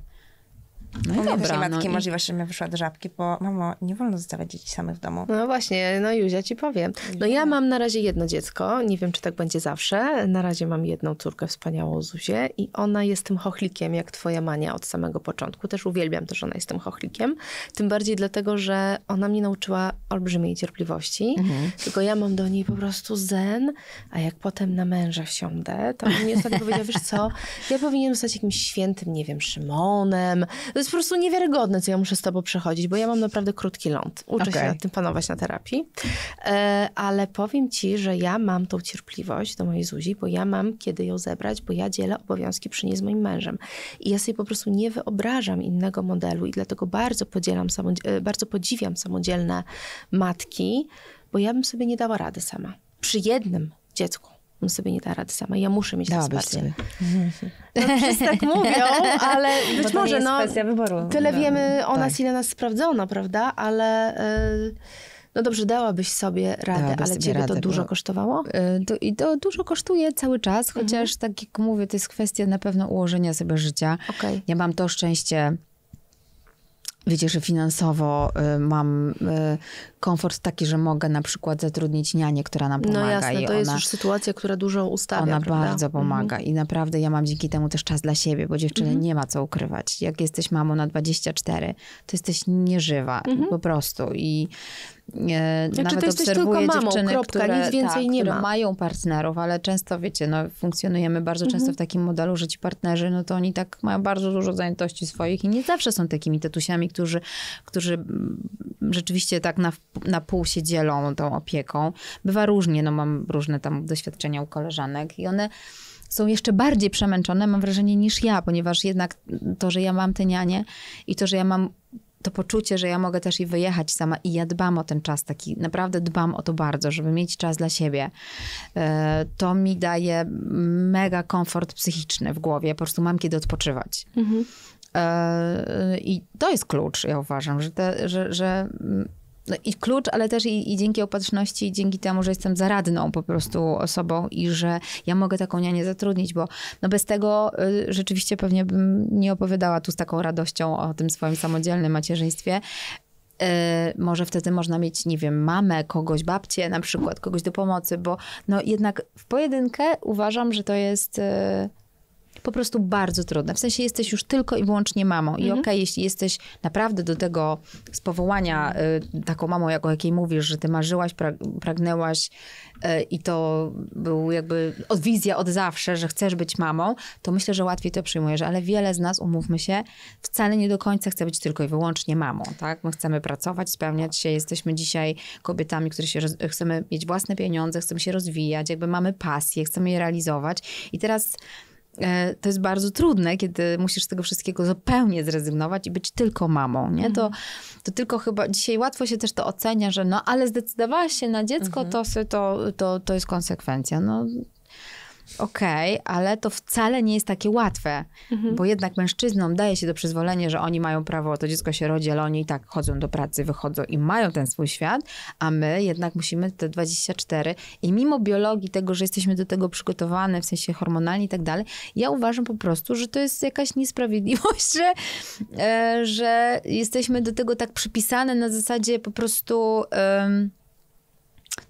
No i mnie dobra, nie ma no takiej i- możliwości, żebym wyszła do żabki, bo mamo, nie wolno zostawiać dzieci samych w domu. No właśnie, no Juzia ci powiem. No ja mam na razie jedno dziecko, nie wiem czy tak będzie zawsze. Na razie mam jedną córkę wspaniałą Zuzię i ona jest tym chochlikiem jak twoja Mania od samego początku. Też uwielbiam to, że ona jest tym chochlikiem. Tym bardziej dlatego, że ona mnie nauczyła olbrzymiej cierpliwości. Tylko ja mam do niej po prostu zen, a jak potem na męża wsiądę, to on mi ostatnio powiedział, wiesz co, ja powinienem zostać jakimś świętym, nie wiem, Szymonem. To jest po prostu niewiarygodne, co ja muszę z tobą przechodzić, bo ja mam naprawdę krótki ląd. Uczę Okej. się nad tym panować na terapii. E, ale powiem ci, że ja mam tą cierpliwość do mojej Zuzi, bo ja mam kiedy ją zebrać, bo ja dzielę obowiązki przy niej z moim mężem. I ja sobie po prostu nie wyobrażam innego modelu i dlatego bardzo podzielam, e, bardzo podziwiam samodzielne matki, bo ja bym sobie nie dała rady sama. Przy jednym dziecku bym sobie nie dała rady sama. Ja muszę mieć to Dałabyś wsparcie. sobie. No, wszyscy tak mówią, ale być to może jest no, kwestia wyboru. tyle No, wiemy o tak. nas, ile nas sprawdzono, prawda? Ale y, no dobrze, dałabyś sobie radę, Dałabyś ale ciebie to radę, dużo bo- kosztowało? Y, To, I to dużo kosztuje cały czas, chociaż tak jak mówię, to jest kwestia na pewno ułożenia sobie życia. Okej. Ja mam to szczęście, wiecie, że finansowo y, mam y, komfort taki, że mogę na przykład zatrudnić nianię, która nam pomaga. No jasne, i to ona, jest już sytuacja, która dużo ustawia, Ona prawda? bardzo pomaga i naprawdę ja mam dzięki temu też czas dla siebie, bo dziewczyny Mhm. nie ma co ukrywać. Jak jesteś mamą na 24, to jesteś nieżywa po prostu i e, Znaczy, nawet to jesteś obserwuję tylko mamą, dziewczyny, kropka, które, nic więcej tak, nie ma. mają partnerów, ale często wiecie, no, funkcjonujemy bardzo Mhm. często w takim modelu, że ci partnerzy, no to oni tak mają bardzo dużo zajętości swoich i nie zawsze są takimi tatusiami, którzy, którzy mm, rzeczywiście tak na, na pół się dzielą tą opieką. Bywa różnie, no mam różne tam doświadczenia u koleżanek i one są jeszcze bardziej przemęczone, mam wrażenie, niż ja, ponieważ jednak to, że ja mam te nianie i to, że ja mam to poczucie, że ja mogę też i wyjechać sama i ja dbam o ten czas taki, naprawdę dbam o to bardzo, żeby mieć czas dla siebie. E, To mi daje mega komfort psychiczny w głowie, po prostu mam kiedy odpoczywać. E, I to jest klucz, ja uważam, że, te, że, że no i klucz, ale też i, i dzięki opatrzności, i dzięki temu, że jestem zaradną po prostu osobą i że ja mogę taką nianię zatrudnić, bo no bez tego y, rzeczywiście pewnie bym nie opowiadała tu z taką radością o tym swoim samodzielnym macierzyństwie. Y, może wtedy można mieć, nie wiem, mamę, kogoś, babcię na przykład, kogoś do pomocy, bo no jednak w pojedynkę uważam, że to jest... y, po prostu bardzo trudne. W sensie jesteś już tylko i wyłącznie mamą. I okej, jeśli jesteś naprawdę do tego z powołania y, taką mamą, jako jakiej mówisz, że ty marzyłaś, pra, pragnęłaś y, i to był jakby od, wizja od zawsze, że chcesz być mamą, to myślę, że łatwiej to przyjmujesz. Ale wiele z nas, umówmy się, wcale nie do końca chce być tylko i wyłącznie mamą. Tak? My chcemy pracować, spełniać się. Jesteśmy dzisiaj kobietami, które się chcemy mieć własne pieniądze, chcemy się rozwijać, jakby mamy pasję, chcemy je realizować. I teraz to jest bardzo trudne, kiedy musisz z tego wszystkiego zupełnie zrezygnować i być tylko mamą, nie? To, to tylko chyba, dzisiaj łatwo się też to ocenia, że no, ale zdecydowałaś się na dziecko, to, se- to, to, to jest konsekwencja. No, Okej, ale to wcale nie jest takie łatwe, bo jednak mężczyznom daje się to przyzwolenie, że oni mają prawo, to dziecko się rodzi, ale oni i tak chodzą do pracy, wychodzą i mają ten swój świat, a my jednak musimy te 24 i mimo biologii tego, że jesteśmy do tego przygotowane, w sensie hormonalnie i tak dalej, ja uważam po prostu, że to jest jakaś niesprawiedliwość, że, e, że jesteśmy do tego tak przypisane na zasadzie po prostu...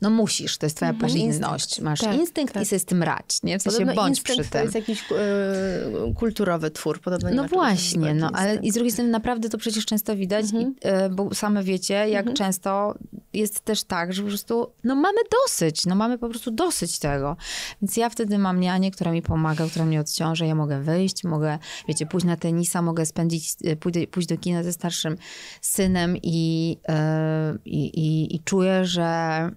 no musisz, to jest twoja powinność. Masz Tak, instynkt tak. i sobie z tym rać, nie? W sensie bądź przy to tym. jest jakiś e, kulturowy twór. Podobno No właśnie, no ale i z drugiej strony naprawdę to przecież często widać, i, e, bo same wiecie, jak często jest też tak, że po prostu no mamy dosyć, no mamy po prostu dosyć tego. Więc ja wtedy mam nianię, która mi pomaga, która mnie odciąża, ja mogę wyjść, mogę, wiecie, pójść na tenisa, mogę spędzić, e, pójdę, pójść do kina ze starszym synem i, i, i, i czuję, że,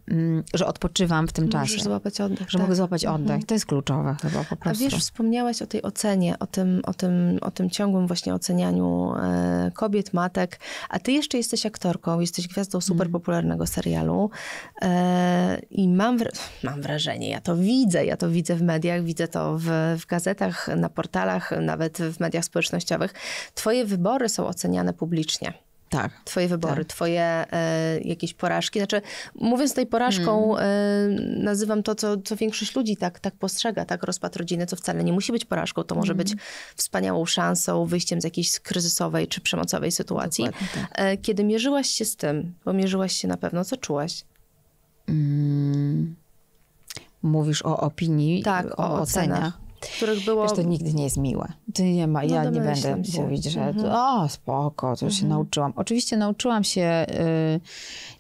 mm, że odpoczywam w tym Możesz czasie. złapać oddech. Że tak. mogę złapać oddech. To jest kluczowe chyba po A prostu. wiesz, wspomniałaś o tej ocenie, o tym, o tym, o tym ciągłym właśnie ocenianiu e, kobiet, matek, a ty jeszcze jesteś aktorką, jesteś gwiazdą super popularnego serialu e, i mam, mam wrażenie, ja to widzę, ja to widzę w mediach, widzę to w, w gazetach, na portalach, nawet w mediach społecznościowych. Twoje wybory są oceniane publicznie. Tak. Twoje wybory, Tak. twoje e, jakieś porażki. Znaczy, mówiąc tutaj porażką, Hmm. e, nazywam to, co, co większość ludzi tak, tak postrzega, tak, rozpad rodziny, co wcale nie musi być porażką. To może być Hmm. wspaniałą szansą, wyjściem z jakiejś kryzysowej czy przemocowej sytuacji. Tak. E, kiedy mierzyłaś się z tym, bo mierzyłaś się na pewno, co czułaś? Mm, mówisz o opinii, Tak, o, o oceniach. ocenach, których było... Wiesz, to nigdy nie jest miłe. To nie ma, No ja nie będę się. mówić, że Mhm. o spoko, to się nauczyłam. Oczywiście nauczyłam się y,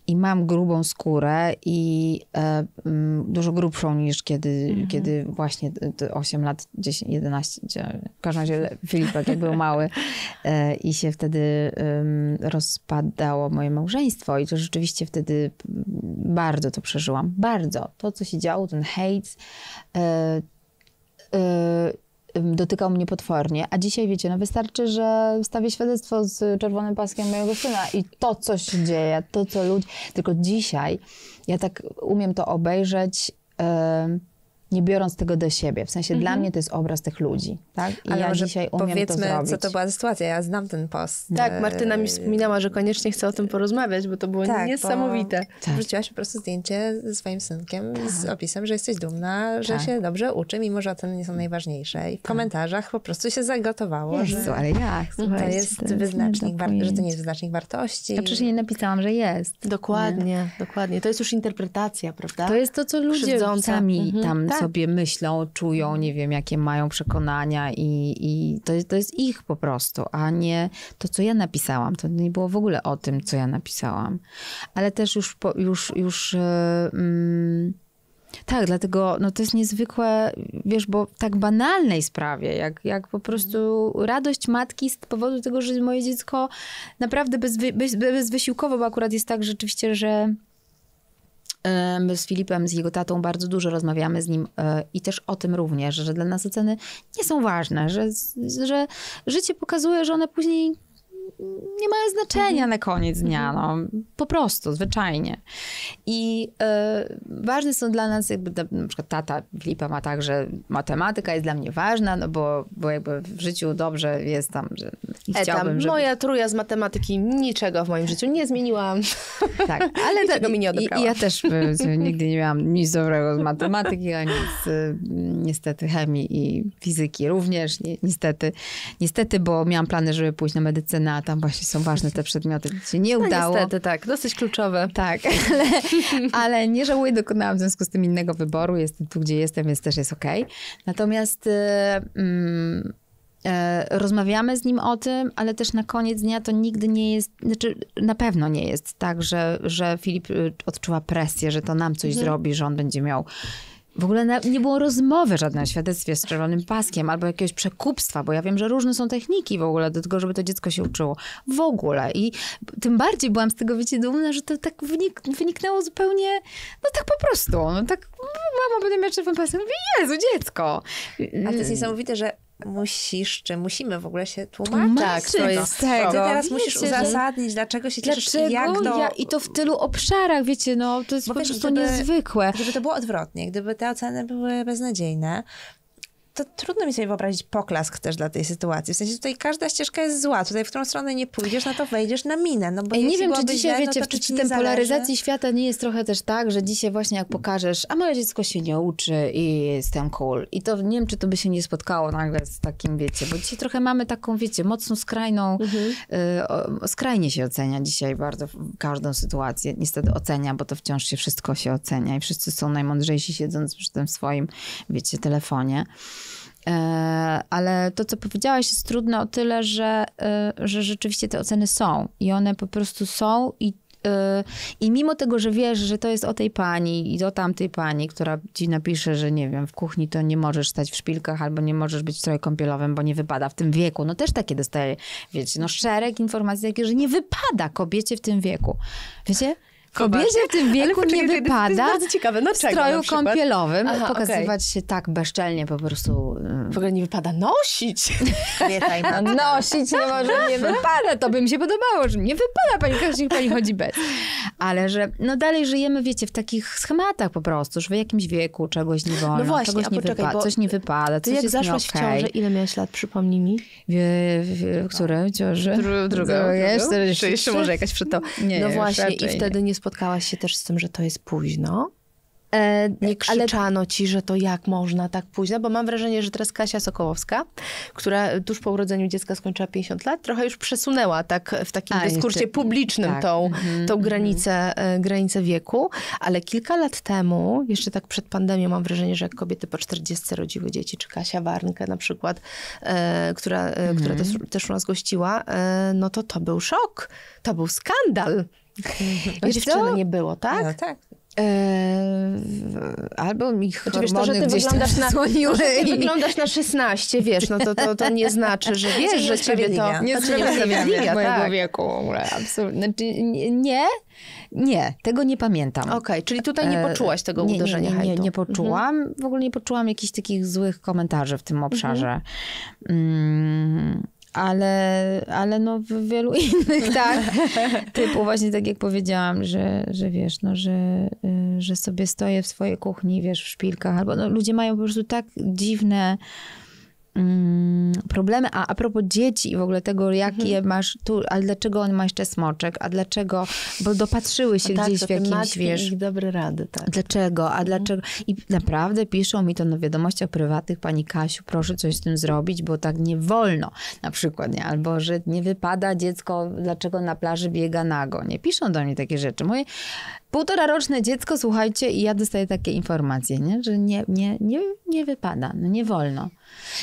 i mam grubą skórę i e, mm, dużo grubszą niż kiedy, Mhm. kiedy właśnie te- te 8 lat, 10, 11, gdzie- w każdym razie Filipek jak był mały e, i się wtedy rozpadało moje małżeństwo i to rzeczywiście wtedy mm, bardzo to przeżyłam. Bardzo. To, co się działo, ten hejt, e, y, dotykał mnie potwornie. A dzisiaj, wiecie, no wystarczy, że wstawię świadectwo z czerwonym paskiem mojego syna i to, co się dzieje, to, co ludzie... Tylko dzisiaj ja tak umiem to obejrzeć, ym, nie biorąc tego do siebie. W sensie dla mnie to jest obraz tych ludzi, tak? I Ale ja może dzisiaj umiem powiedzmy, to zrobić. co to była za sytuacja. Ja znam ten post. Tak, Martyna mi wspominała, że koniecznie chce o tym porozmawiać, bo to było Tak, niesamowite. Bo wrzuciłaś po prostu zdjęcie ze swoim synkiem z opisem, że jesteś dumna, że Tak. się dobrze uczy, mimo że oceny nie są najważniejsze. I w komentarzach po prostu się zagotowało, że Jezu, ale jak? to jest nie wyznacznik, że to nie jest wyznacznik wartości. Ja przecież nie napisałam, że jest. Dokładnie, dokładnie. To jest już interpretacja, prawda? To jest to, co ludzie sami Mhm, tam tak. sobie myślą, czują, nie wiem, jakie mają przekonania i, i to, to jest ich po prostu, a nie to, co ja napisałam. To nie było w ogóle o tym, co ja napisałam. Ale też już, po, już, już e, mm, tak, dlatego no to jest niezwykłe, wiesz, bo w tak banalnej sprawie, jak, jak po prostu radość matki z powodu tego, że moje dziecko naprawdę bezwy, bez, bezwysiłkowo, bo akurat jest tak rzeczywiście, że My z Filipem, z jego tatą bardzo dużo rozmawiamy z nim e, i też o tym również, że dla nas oceny nie są ważne, że, że życie pokazuje, że one później nie mają znaczenia na koniec dnia, no, po prostu, zwyczajnie. I e, ważne są dla nas, jakby na, przykład tata Filipa ma tak, że matematyka jest dla mnie ważna, no bo, bo jakby w życiu dobrze jest tam, że i Etam, chciałbym, żeby... moja truja z matematyki niczego w moim życiu nie zmieniłam. Tak, ale Niczego mi nie odebrała. i ja też nigdy nie miałam nic dobrego z matematyki, ani z y, niestety chemii i fizyki również, ni- niestety. Niestety, bo miałam plany, żeby pójść na medycynę, a tam właśnie są ważne te przedmioty. To się nie No udało. niestety, tak. Dosyć kluczowe. Tak, ale, ale nie żałuję, dokonałam w związku z tym innego wyboru. Jestem tu, gdzie jestem, więc też jest okej. Natomiast e, mm, e, rozmawiamy z nim o tym, ale też na koniec dnia to nigdy nie jest, znaczy na pewno nie jest tak, że, że Filip y, odczuwa presję, że to nam coś zrobi, że on będzie miał w ogóle nie było rozmowy żadnej o świadectwie z czerwonym paskiem albo jakiegoś przekupstwa, bo ja wiem, że różne są techniki w ogóle do tego, żeby to dziecko się uczyło. W ogóle. I tym bardziej byłam z tego, wiecie, dumna, że to tak wynik, wyniknęło zupełnie, no tak po prostu. No tak, mama będzie miała czerwony pas. Mówię, Jezu, dziecko. A to jest niesamowite, że musisz, czy musimy w ogóle się tłumaczyć. Tak, to jest tego. Ty teraz musisz uzasadnić, dlaczego się cieszysz Dlaczego? jak to... Ja, I to w tylu obszarach, wiecie, no to jest Bo po wiesz, prostu gdyby- niezwykłe. Gdyby to było odwrotnie, gdyby te oceny były beznadziejne, to trudno mi sobie wyobrazić poklask też dla tej sytuacji. W sensie tutaj każda ścieżka jest zła. Tutaj w którą stronę nie pójdziesz, na to wejdziesz na minę. No bo nie wiem, czy dzisiaj, źle, wiecie, no czy, czy polaryzacji świata nie jest trochę też tak, że dzisiaj właśnie jak pokażesz, a moje dziecko się nie uczy i jestem cool. I to nie wiem, czy to by się nie spotkało nagle z takim, wiecie, bo dzisiaj trochę mamy taką, wiecie, mocno skrajną, y, o, skrajnie się ocenia dzisiaj bardzo każdą sytuację. Niestety ocenia, bo to wciąż się wszystko się ocenia i wszyscy są najmądrzejsi siedząc przy tym swoim, wiecie, telefonie. E, Ale to, co powiedziałaś, jest trudne o tyle, że, e, że rzeczywiście te oceny są i one po prostu są i e, i mimo tego, że wiesz, że to jest o tej pani i o tamtej pani, która ci napisze, że nie wiem, w kuchni to nie możesz stać w szpilkach albo nie możesz być w stroju kąpielowym, bo nie wypada w tym wieku. No też takie dostaję, wiecie, no szereg informacji takie, że nie wypada kobiecie w tym wieku. Wiecie? Kobiecie w tym wieku nie to jest- to jest wypada bardzo ciekawe. No w stroju kąpielowym Aha, pokazywać okej. się tak bezczelnie po prostu W ogóle nie wypada nosić. Kobieta i matka. nosić nie może, nie wypada. To by mi się podobało, że nie wypada pani, każdy pani chodzi bez. Ale że no dalej żyjemy, wiecie, w takich schematach po prostu, że w jakimś wieku czegoś nie wolno, No właśnie, czegoś nie poczekaj, wypada, coś nie wypada, coś jak jest zaszłaś nie w ciążę, ile miałeś lat, przypomnij mi? Wie, wie, które ciąży? Drugie, 43? Czy jeszcze może jakaś przed to? Nie, no właśnie, i nie. wtedy nie spotkałaś się też z tym, że to jest późno? E, Nie ale krzyczano ci, że to jak można tak późno? Bo mam wrażenie, że teraz Kasia Sokołowska, która tuż po urodzeniu dziecka skończyła 50 lat, trochę już przesunęła tak w takim A, dyskursie publicznym tak. tą, Mhm, tą granicę, e, granicę wieku. Ale kilka lat temu, jeszcze tak przed pandemią, mam wrażenie, że jak kobiety po 40 rodziły dzieci, czy Kasia Warnke na przykład, e, która, e, która też, też u nas gościła, e, no to to był szok. To był skandal. Wiesz Dziewczyny nie było, tak? No tak. e, albo mi Znaczy, wiesz, to, że ty wyglądasz na, to, ty wyglądasz na 16, wiesz, no to, to, to nie znaczy, że wiesz, że ciebie to... Nie znaczy, nie usprawiedliwia usprawiedliwia, mojego tak. wieku absolutnie. Znaczy, nie, nie, tego nie pamiętam. Okej, czyli tutaj nie E, poczułaś tego nie, uderzenia nie, nie, nie, nie poczułam. W ogóle nie poczułam jakichś takich złych komentarzy w tym obszarze. Mm, ale, ale no w wielu innych, tak. Typu właśnie tak jak powiedziałam, że, że wiesz, no, że, y, że sobie stoję w swojej kuchni, wiesz, w szpilkach, albo no, ludzie mają po prostu tak dziwne problemy. A a propos dzieci i w ogóle tego, jakie masz tu, ale dlaczego on ma jeszcze smoczek, a dlaczego, bo dopatrzyły się tak, gdzieś w jakimś, wiesz... ich dobre rady, tak. Dlaczego? A dlaczego? I naprawdę piszą mi to na wiadomościach prywatnych, pani Kasiu, proszę coś z tym zrobić, bo tak nie wolno na przykład, nie? Albo, że nie wypada dziecko, dlaczego na plaży biega nago, nie? Piszą do mnie takie rzeczy. Moje półtora roczne dziecko, słuchajcie, i ja dostaję takie informacje, nie? Że nie, nie, nie, nie wypada, no nie wolno.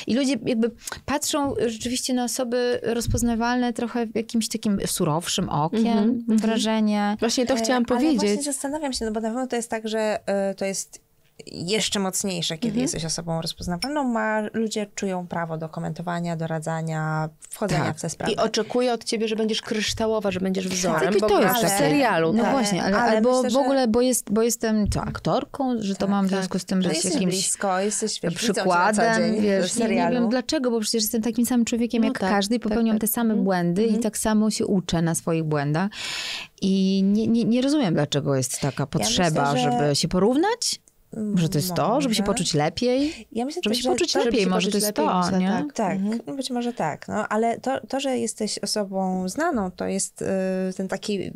I ludzie jakby patrzą rzeczywiście na osoby rozpoznawalne trochę jakimś takim surowszym okiem, mam wrażenie. Właśnie to chciałam E, Ale właśnie powiedzieć. zastanawiam się, no bo na pewno to jest tak, że e, to jest jeszcze mocniejsze, kiedy Mhm. jesteś osobą rozpoznawalną. Ma, ludzie czują prawo do komentowania, doradzania, wchodzenia Tak. w te sprawy. I oczekuję od ciebie, że będziesz kryształowa, że będziesz wzorem, Tak, i bo to jest masz w serialu. No tak. właśnie, ale, ale albo myślę, w że- ogóle, bo, jest, bo jestem co, aktorką, że to mam w tak. związku z tym że być jesteś jakimś blisko, jesteś wiesz, przykładem, dzień wiesz, w nie, nie serialu. wiem dlaczego, bo przecież jestem takim samym człowiekiem No jak tak, każdy i tak, popełniam tak. te same błędy i tak samo się uczę na swoich błędach i nie, nie, nie rozumiem, dlaczego jest taka potrzeba, myślę, że- żeby się porównać. Może to jest to, żeby się poczuć lepiej? Ja myślę Żeby też, się poczuć to, lepiej, się może to jest lepiej, to, myślę, nie? tak. Tak, Mhm. no być może tak, no, ale to, to, że jesteś osobą znaną, to jest y, ten taki, y,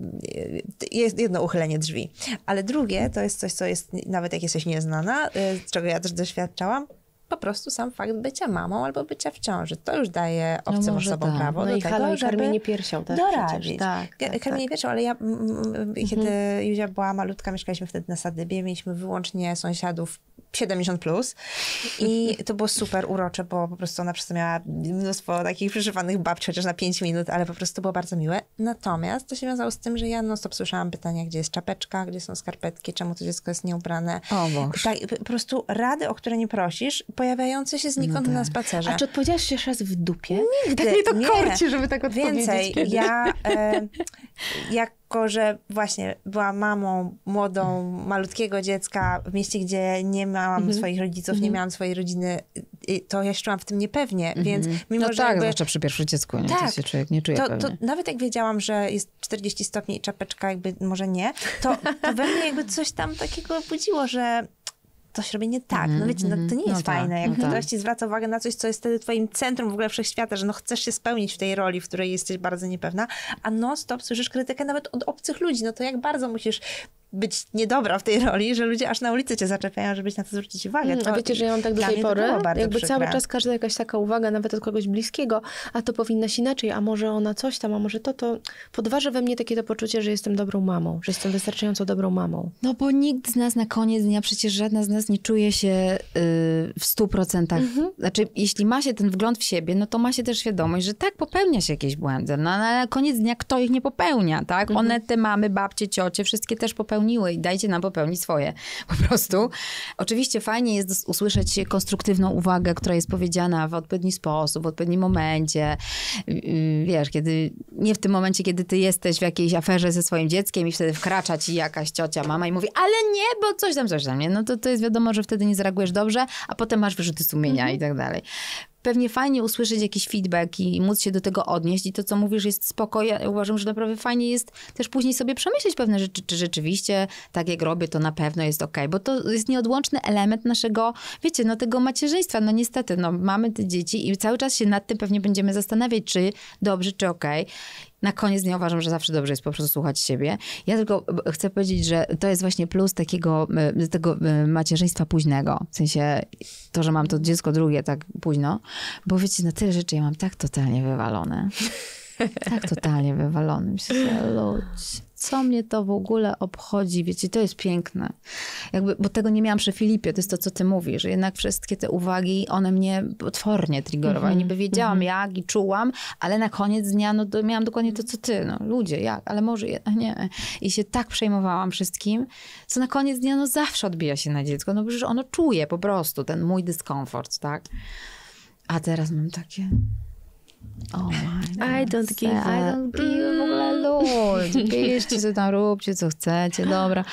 jest jedno uchylenie drzwi, ale drugie to jest coś, co jest, nawet jak jesteś nieznana, y, czego ja też doświadczałam, po prostu sam fakt bycia mamą albo bycia w ciąży, to już daje obcym może osobom tak. prawo No do i tego, i karmienie piersią też doradzić. Tak, tak, Karmienie piersią, ale ja, mm, kiedy Józia była malutka, mieszkaliśmy wtedy na Sadybie, mieliśmy wyłącznie sąsiadów 70+. Plus I to było super urocze, bo po prostu ona przez to miała mnóstwo takich przyszywanych babci, chociaż na 5 minut, ale po prostu było bardzo miłe. Natomiast to się wiązało z tym, że ja non stop słyszałam pytania, gdzie jest czapeczka, gdzie są skarpetki, czemu to dziecko jest nieubrane. O Boże. Tak, po prostu rady, o które nie prosisz, pojawiające się znikąd na spacerze. A czy odpowiedziałaś się raz w dupie? Nigdy, Tak mnie to nie. korci, żeby tak odpowiedzieć. Więcej, ja e, jako, że właśnie byłam mamą młodą, malutkiego dziecka w mieście, gdzie nie miałam Mhm. swoich rodziców, nie miałam swojej rodziny, to ja się czułam w tym niepewnie, więc mimo, No że tak, jakby, zwłaszcza przy pierwszym dziecku, nie? Tak. To się człowiek nie czuje to, to nawet jak wiedziałam, że jest 40 stopni i czapeczka jakby może nie, to, to we mnie jakby coś tam takiego budziło, że coś robię nie tak. No wiecie, no, to nie No jest tak, fajne, jak no tak. ktoś ci zwraca uwagę na coś, co jest wtedy twoim centrum w ogóle wszechświata, że no chcesz się spełnić w tej roli, w której jesteś bardzo niepewna, a non stop słyszysz krytykę nawet od obcych ludzi, no to jak bardzo musisz być niedobra w tej roli, że ludzie aż na ulicy cię zaczepiają, żebyś na to zwrócić uwagę. Mm, To A wiecie, że ja mam tak do dla tej pory, jakby przykre. cały czas każda jakaś taka uwaga, nawet od kogoś bliskiego, a to powinnaś inaczej, a może ona coś tam, a może to, to podważa we mnie takie to poczucie, że jestem dobrą mamą, że jestem wystarczająco dobrą mamą. No bo nikt z nas na koniec dnia, przecież żadna z nas nie czuje się y, w stu procentach. Znaczy, jeśli ma się ten wgląd w siebie, no to ma się też świadomość, że tak, popełnia się jakieś błędy. No ale na koniec dnia kto ich nie popełnia, tak? One, te mamy, babcie, ciocie, wszystkie też popełniły i dajcie nam popełnić swoje po prostu. Oczywiście fajnie jest usłyszeć konstruktywną uwagę, która jest powiedziana w odpowiedni sposób, w odpowiednim momencie. Wiesz, kiedy nie w tym momencie, kiedy ty jesteś w jakiejś aferze ze swoim dzieckiem i wtedy wkracza ci jakaś ciocia, mama i mówi, ale nie, bo coś tam, coś tam, nie? No to, to jest wiadomo, że wtedy nie zareagujesz dobrze, a potem masz wyrzuty sumienia i tak dalej pewnie fajnie usłyszeć jakiś feedback i móc się do tego odnieść i to, co mówisz, jest spoko. Ja uważam, że naprawdę fajnie jest też później sobie przemyśleć pewne rzeczy, czy rzeczywiście tak jak robię, to na pewno jest okay, bo to jest nieodłączny element naszego, wiecie, no tego macierzyństwa. No niestety, no mamy te dzieci i cały czas się nad tym pewnie będziemy zastanawiać, czy dobrze, czy okej. Na koniec dnia uważam, że zawsze dobrze jest po prostu słuchać siebie. Ja tylko chcę powiedzieć, że to jest właśnie plus takiego tego macierzyństwa późnego. W sensie to, że mam to dziecko drugie tak późno, bo wiecie, na tyle rzeczy ja mam tak totalnie wywalone. Tak totalnie wywalony. Myślę, ludź, co mnie to w ogóle obchodzi? Wiecie, to jest piękne. Jakby, bo tego nie miałam przy Filipie, to jest to, co ty mówisz. Jednak wszystkie te uwagi, one mnie potwornie triggerowały. Mm -hmm. Niby wiedziałam mm -hmm. jak i czułam, ale na koniec dnia no, to miałam dokładnie to, co ty. No, ludzie, jak? Ale może nie. I się tak przejmowałam wszystkim, co na koniec dnia no zawsze odbija się na dziecko. No przecież ono czuje po prostu ten mój dyskomfort, tak? A teraz mam takie... Oh my I don't give I don't give w ogóle ludzi. Piszcie sobie tam, róbcie co chcecie, dobra.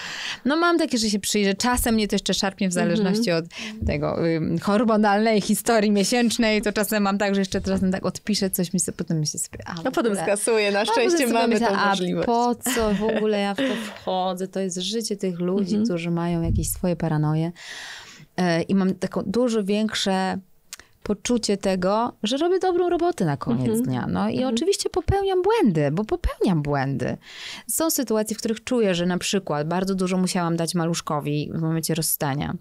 No mam takie, że się przyjrzę. Czasem mnie to jeszcze szarpnie w zależności mm -hmm. od tego y, hormonalnej historii miesięcznej. To czasem mam tak, że jeszcze czasem tak odpiszę coś, mi sobie, potem myślę sobie, a No potem skasuję, na szczęście mamy myślę, tę możliwość. A po co w ogóle ja w to wchodzę? To jest życie tych ludzi, mm -hmm. którzy mają jakieś swoje paranoje. Y, I mam taką dużo większe poczucie tego, że robię dobrą robotę na koniec mhm. dnia. No i mhm. oczywiście popełniam błędy, bo popełniam błędy. Są sytuacje, w których czuję, że na przykład bardzo dużo musiałam dać maluszkowi w momencie rozstania.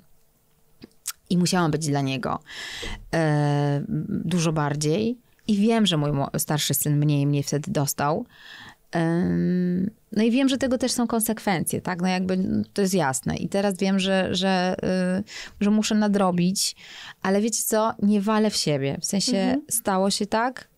I musiałam być dla niego e, dużo bardziej. I wiem, że mój starszy syn mniej mnie wtedy dostał. No i wiem, że tego też są konsekwencje, tak? No jakby to jest jasne. I teraz wiem, że, że, y, że muszę nadrobić, ale wiecie co? Nie walę w siebie. W sensie mhm. stało się tak,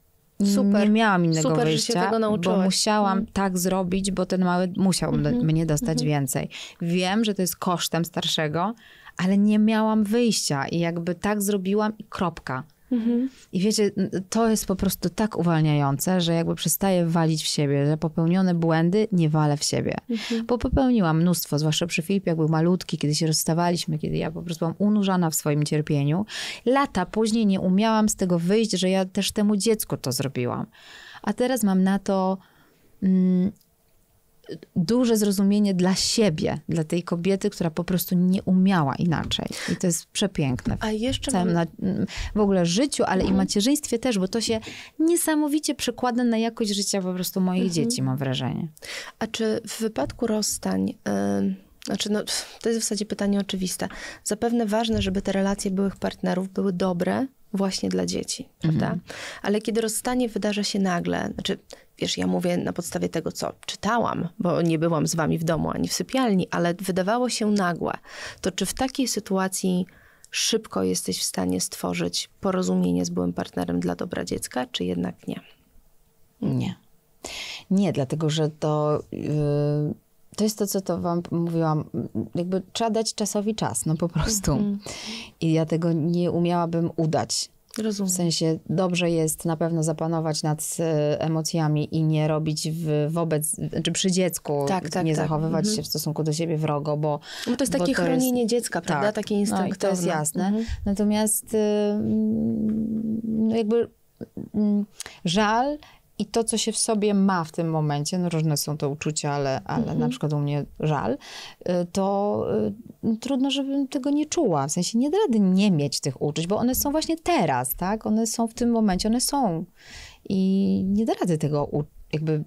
Super. Nie miałam innego Super, wyjścia, bo musiałam mhm. tak zrobić, bo ten mały musiał mhm. mnie dostać mhm. więcej. Wiem, że to jest kosztem starszego, ale nie miałam wyjścia i jakby tak zrobiłam i kropka. Mhm. I wiecie, to jest po prostu tak uwalniające, że jakby przestaję walić w siebie, że popełnione błędy nie walę w siebie. Mhm. Bo popełniłam mnóstwo, zwłaszcza przy Filipie, jak był malutki, kiedy się rozstawaliśmy, kiedy ja po prostu byłam unurzana w swoim cierpieniu. Lata później nie umiałam z tego wyjść, że ja też temu dziecku to zrobiłam. A teraz mam na to mm, duże zrozumienie dla siebie, dla tej kobiety, która po prostu nie umiała inaczej. I to jest przepiękne. A jeszcze całym na, w ogóle życiu, ale mhm. i macierzyństwie też, bo to się niesamowicie przekłada na jakość życia po prostu moich mhm. dzieci, mam wrażenie. A czy w wypadku rozstań... Yy... Znaczy, no, to jest w zasadzie pytanie oczywiste. Zapewne ważne, żeby te relacje byłych partnerów były dobre, właśnie dla dzieci, prawda? Mhm. Ale kiedy rozstanie wydarza się nagle, znaczy, wiesz, ja mówię na podstawie tego, co czytałam, bo nie byłam z wami w domu ani w sypialni, ale wydawało się nagłe, to czy w takiej sytuacji szybko jesteś w stanie stworzyć porozumienie z byłym partnerem dla dobra dziecka, czy jednak nie? Nie. Nie, dlatego że to. Yy to jest to, co to wam mówiłam, jakby trzeba dać czasowi czas, no po prostu. Mm -hmm. I ja tego nie umiałabym udać. Rozumiem. W sensie dobrze jest na pewno zapanować nad e, emocjami i nie robić w, wobec, czy przy dziecku, tak, tak, nie tak. zachowywać mhm. się w stosunku do siebie wrogo, bo... No to jest takie chronienie jest, dziecka, prawda? Tak, takie instynktowne. No to jest jasne. Mhm. Natomiast y, no jakby mm, żal i to, co się w sobie ma w tym momencie, no różne są to uczucia, ale, ale mhm. na przykład u mnie żal, y, to y, trudno, żebym tego nie czuła. W sensie nie da rady nie mieć tych uczuć, bo one są właśnie teraz, tak? One są w tym momencie, one są. I nie da rady tego jakby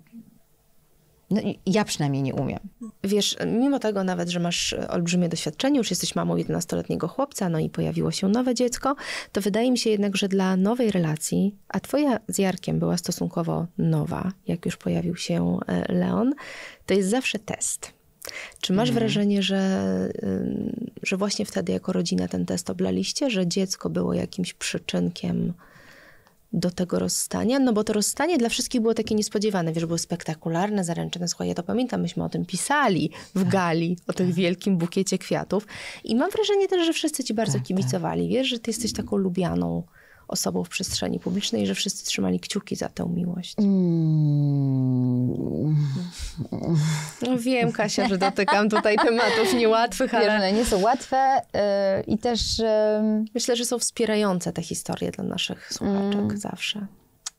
no, ja przynajmniej nie umiem. Wiesz, mimo tego nawet, że masz olbrzymie doświadczenie, już jesteś mamą 11-letniego chłopca, no i pojawiło się nowe dziecko, to wydaje mi się jednak, że dla nowej relacji, a twoja z Jarkiem była stosunkowo nowa, jak już pojawił się e, Leon, to jest zawsze test. Czy masz mhm. wrażenie, że, że właśnie wtedy jako rodzina ten test oblaliście, że dziecko było jakimś przyczynkiem do tego rozstania, no bo to rozstanie dla wszystkich było takie niespodziewane, wiesz, było spektakularne, zaręczyne, słuchaj, ja to pamiętam, myśmy o tym pisali w tak. gali, o tym wielkim bukiecie kwiatów. I mam wrażenie też, że wszyscy ci bardzo tak, kibicowali, tak. wiesz, że ty jesteś taką lubianą osobą w przestrzeni publicznej, że wszyscy trzymali kciuki za tę miłość. Mm No wiem, Kasia, że dotykam tutaj tematów niełatwych, ale one nie są łatwe y, i też... y, myślę, że są wspierające te historie dla naszych słuchaczek zawsze.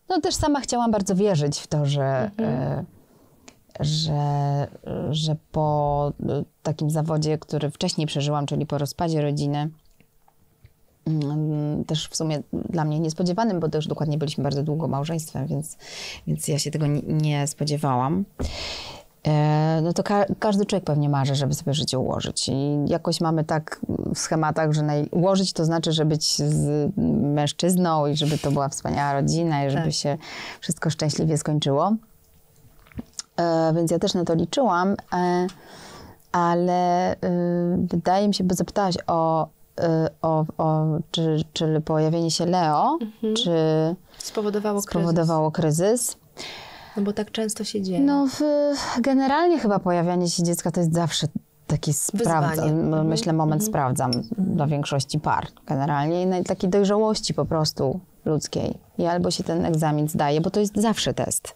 No też sama chciałam bardzo wierzyć w to, że, Mhm. y, że, że po y, takim zawodzie, który wcześniej przeżyłam, czyli po rozpadzie rodziny, mm, też w sumie dla mnie niespodziewanym, bo też dokładnie byliśmy bardzo długo małżeństwem, więc, więc ja się tego nie, nie spodziewałam. E, No to ka- każdy człowiek pewnie marzy, żeby sobie życie ułożyć. I jakoś mamy tak w schematach, że ułożyć to znaczy, że być z mężczyzną i żeby to była wspaniała rodzina i żeby Tak. się wszystko szczęśliwie skończyło. E, Więc ja też na to liczyłam, e, ale y, wydaje mi się, bo zapytałaś o, o, o czy, czy pojawienie się Leo, czy Spowodowało, spowodowało kryzys. kryzys. No bo tak często się dzieje. No, w, generalnie chyba pojawianie się dziecka to jest zawsze taki sprawdzam, Mhm. myślę, moment sprawdzam dla większości par generalnie i takiej dojrzałości po prostu ludzkiej. I albo się ten egzamin zdaje, bo to jest zawsze test.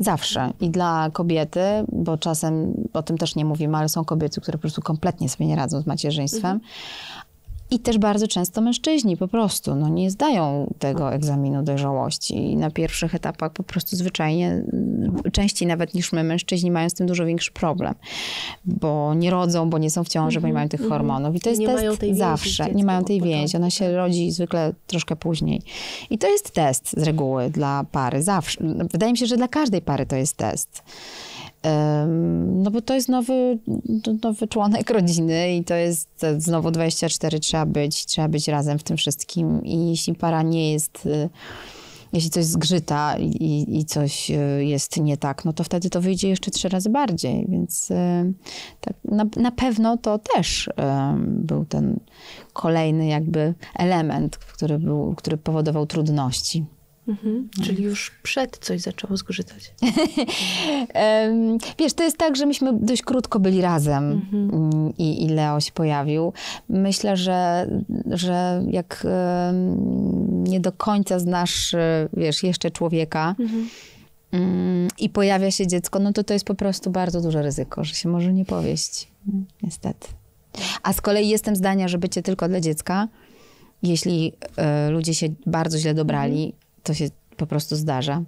Zawsze. I dla kobiety, bo czasem o tym też nie mówimy, ale są kobiety, które po prostu kompletnie sobie nie radzą z macierzyństwem. I też bardzo często mężczyźni po prostu no, nie zdają tego egzaminu dojrzałości. I na pierwszych etapach po prostu zwyczajnie, mm, częściej nawet niż my, mężczyźni mają z tym dużo większy problem. Bo nie rodzą, bo nie są w ciąży, bo nie mają tych hormonów. I to jest Nie test zawsze. Nie mają tej więzi. Ona się rodzi zwykle troszkę później. I to jest test z reguły dla pary. Zawsze. Wydaje mi się, że dla każdej pary to jest test. No bo to jest nowy, nowy członek rodziny i to jest znowu 24, trzeba być, trzeba być razem w tym wszystkim i jeśli para nie jest, y, jeśli coś zgrzyta i, i- coś y, jest nie tak, no to wtedy to wyjdzie jeszcze trzy razy bardziej, więc y, tak, na, na pewno to też był ten kolejny jakby element, który, był, który powodował trudności. Mhm. Czyli już przed coś zaczęło zgrzytać. Wiesz, to jest tak, że myśmy dość krótko byli razem mm, i, i Leo się pojawił. Myślę, że, że jak nie do końca znasz, e, wiesz, jeszcze człowieka mm, i pojawia się dziecko, no to to jest po prostu bardzo duże ryzyko, że się może nie powieść. Niestety. A z kolei jestem zdania, że bycie tylko dla dziecka, jeśli e, ludzie się bardzo źle dobrali, to się po prostu zdarza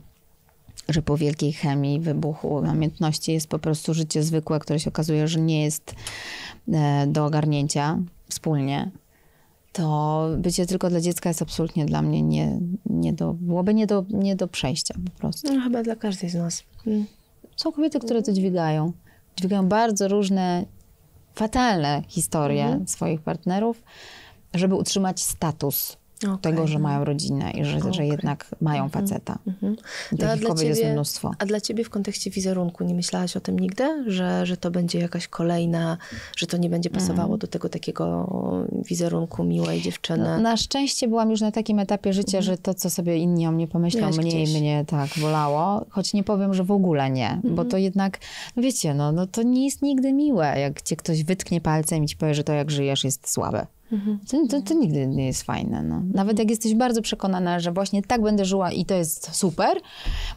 że po wielkiej chemii, wybuchu namiętności jest po prostu życie zwykłe, które się okazuje, że nie jest e, do ogarnięcia wspólnie, to bycie tylko dla dziecka jest absolutnie dla mnie nie, nie do, byłoby nie do, nie do przejścia po prostu. No chyba dla każdej z nas. Mm. Są kobiety, które to dźwigają. Dźwigają bardzo różne, fatalne historie swoich partnerów, żeby utrzymać status Okej. tego, że mają rodzinę i że, że Okej. jednak mają faceta. Mhm. I No, takich kobiet jest ciebie- mnóstwo. A dla ciebie w kontekście wizerunku nie myślałaś o tym nigdy? Że, że to będzie jakaś kolejna, że to nie będzie pasowało Mm. do tego takiego wizerunku miłej dziewczyny? No, na szczęście byłam już na takim etapie życia, że to, co sobie inni o mnie pomyślą, Miałaś mniej gdzieś. mnie tak bolało. Choć nie powiem, że w ogóle nie, bo to jednak, no wiecie, no, no to nie jest nigdy miłe, jak cię ktoś wytknie palcem i ci powie, że to jak żyjesz jest słabe. To, to, to nigdy nie jest fajne. No. Nawet jak jesteś bardzo przekonana, że właśnie tak będę żyła i to jest super,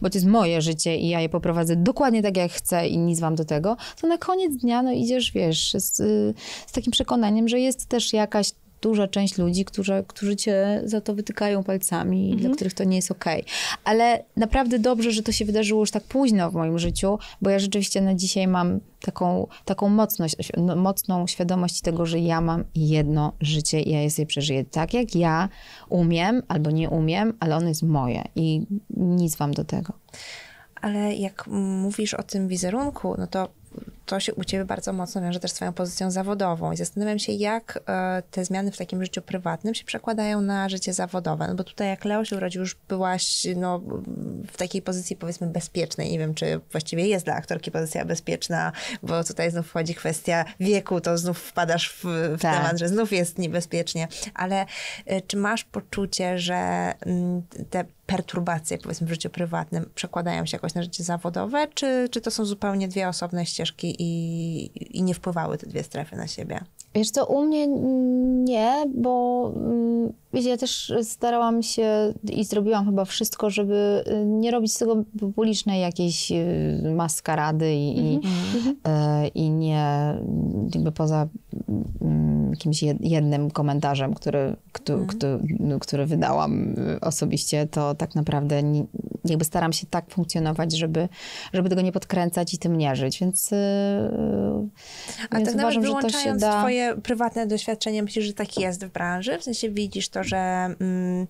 bo to jest moje życie i ja je poprowadzę dokładnie tak, jak chcę i nic wam do tego, to na koniec dnia no, idziesz, wiesz, z, y, z takim przekonaniem, że jest też jakaś duża część ludzi, którzy, którzy cię za to wytykają palcami i dla których to nie jest okej. Ale naprawdę dobrze, że to się wydarzyło już tak późno w moim życiu, bo ja rzeczywiście na dzisiaj mam taką, taką mocność, no, mocną świadomość tego, że ja mam jedno życie i ja je sobie przeżyję tak, jak ja umiem albo nie umiem, ale ono jest moje i nic wam do tego. Ale jak mówisz o tym wizerunku, no to to się u ciebie bardzo mocno wiąże też z twoją pozycją zawodową. I zastanawiam się, jak e, te zmiany w takim życiu prywatnym się przekładają na życie zawodowe. No bo tutaj jak Leo się urodził, już byłaś no, w takiej pozycji powiedzmy bezpiecznej. Nie wiem, czy właściwie jest dla aktorki pozycja bezpieczna, bo tutaj znów wchodzi kwestia wieku, to znów wpadasz w, w Tak. temat, że znów jest niebezpiecznie. Ale e, czy masz poczucie, że mm, te perturbacje, powiedzmy, w życiu prywatnym przekładają się jakoś na życie zawodowe, czy, czy to są zupełnie dwie osobne ścieżki i, i nie wpływały te dwie strefy na siebie? Wiesz co, u mnie nie, bo mm, wiecie, ja też starałam się i zrobiłam chyba wszystko, żeby y, nie robić z tego publicznej jakiejś y, maskarady i, i, e, i nie jakby poza mm, jakimś jed- jednym komentarzem, który, który, który, który wydałam y, osobiście, to tak naprawdę nie, jakby staram się tak funkcjonować, żeby, żeby tego nie podkręcać i tym nie żyć, więc, y, A więc tak uważam, że to się da... twoje prywatne doświadczenie, myślisz, że tak jest w branży? W sensie widzisz to, że... Mm,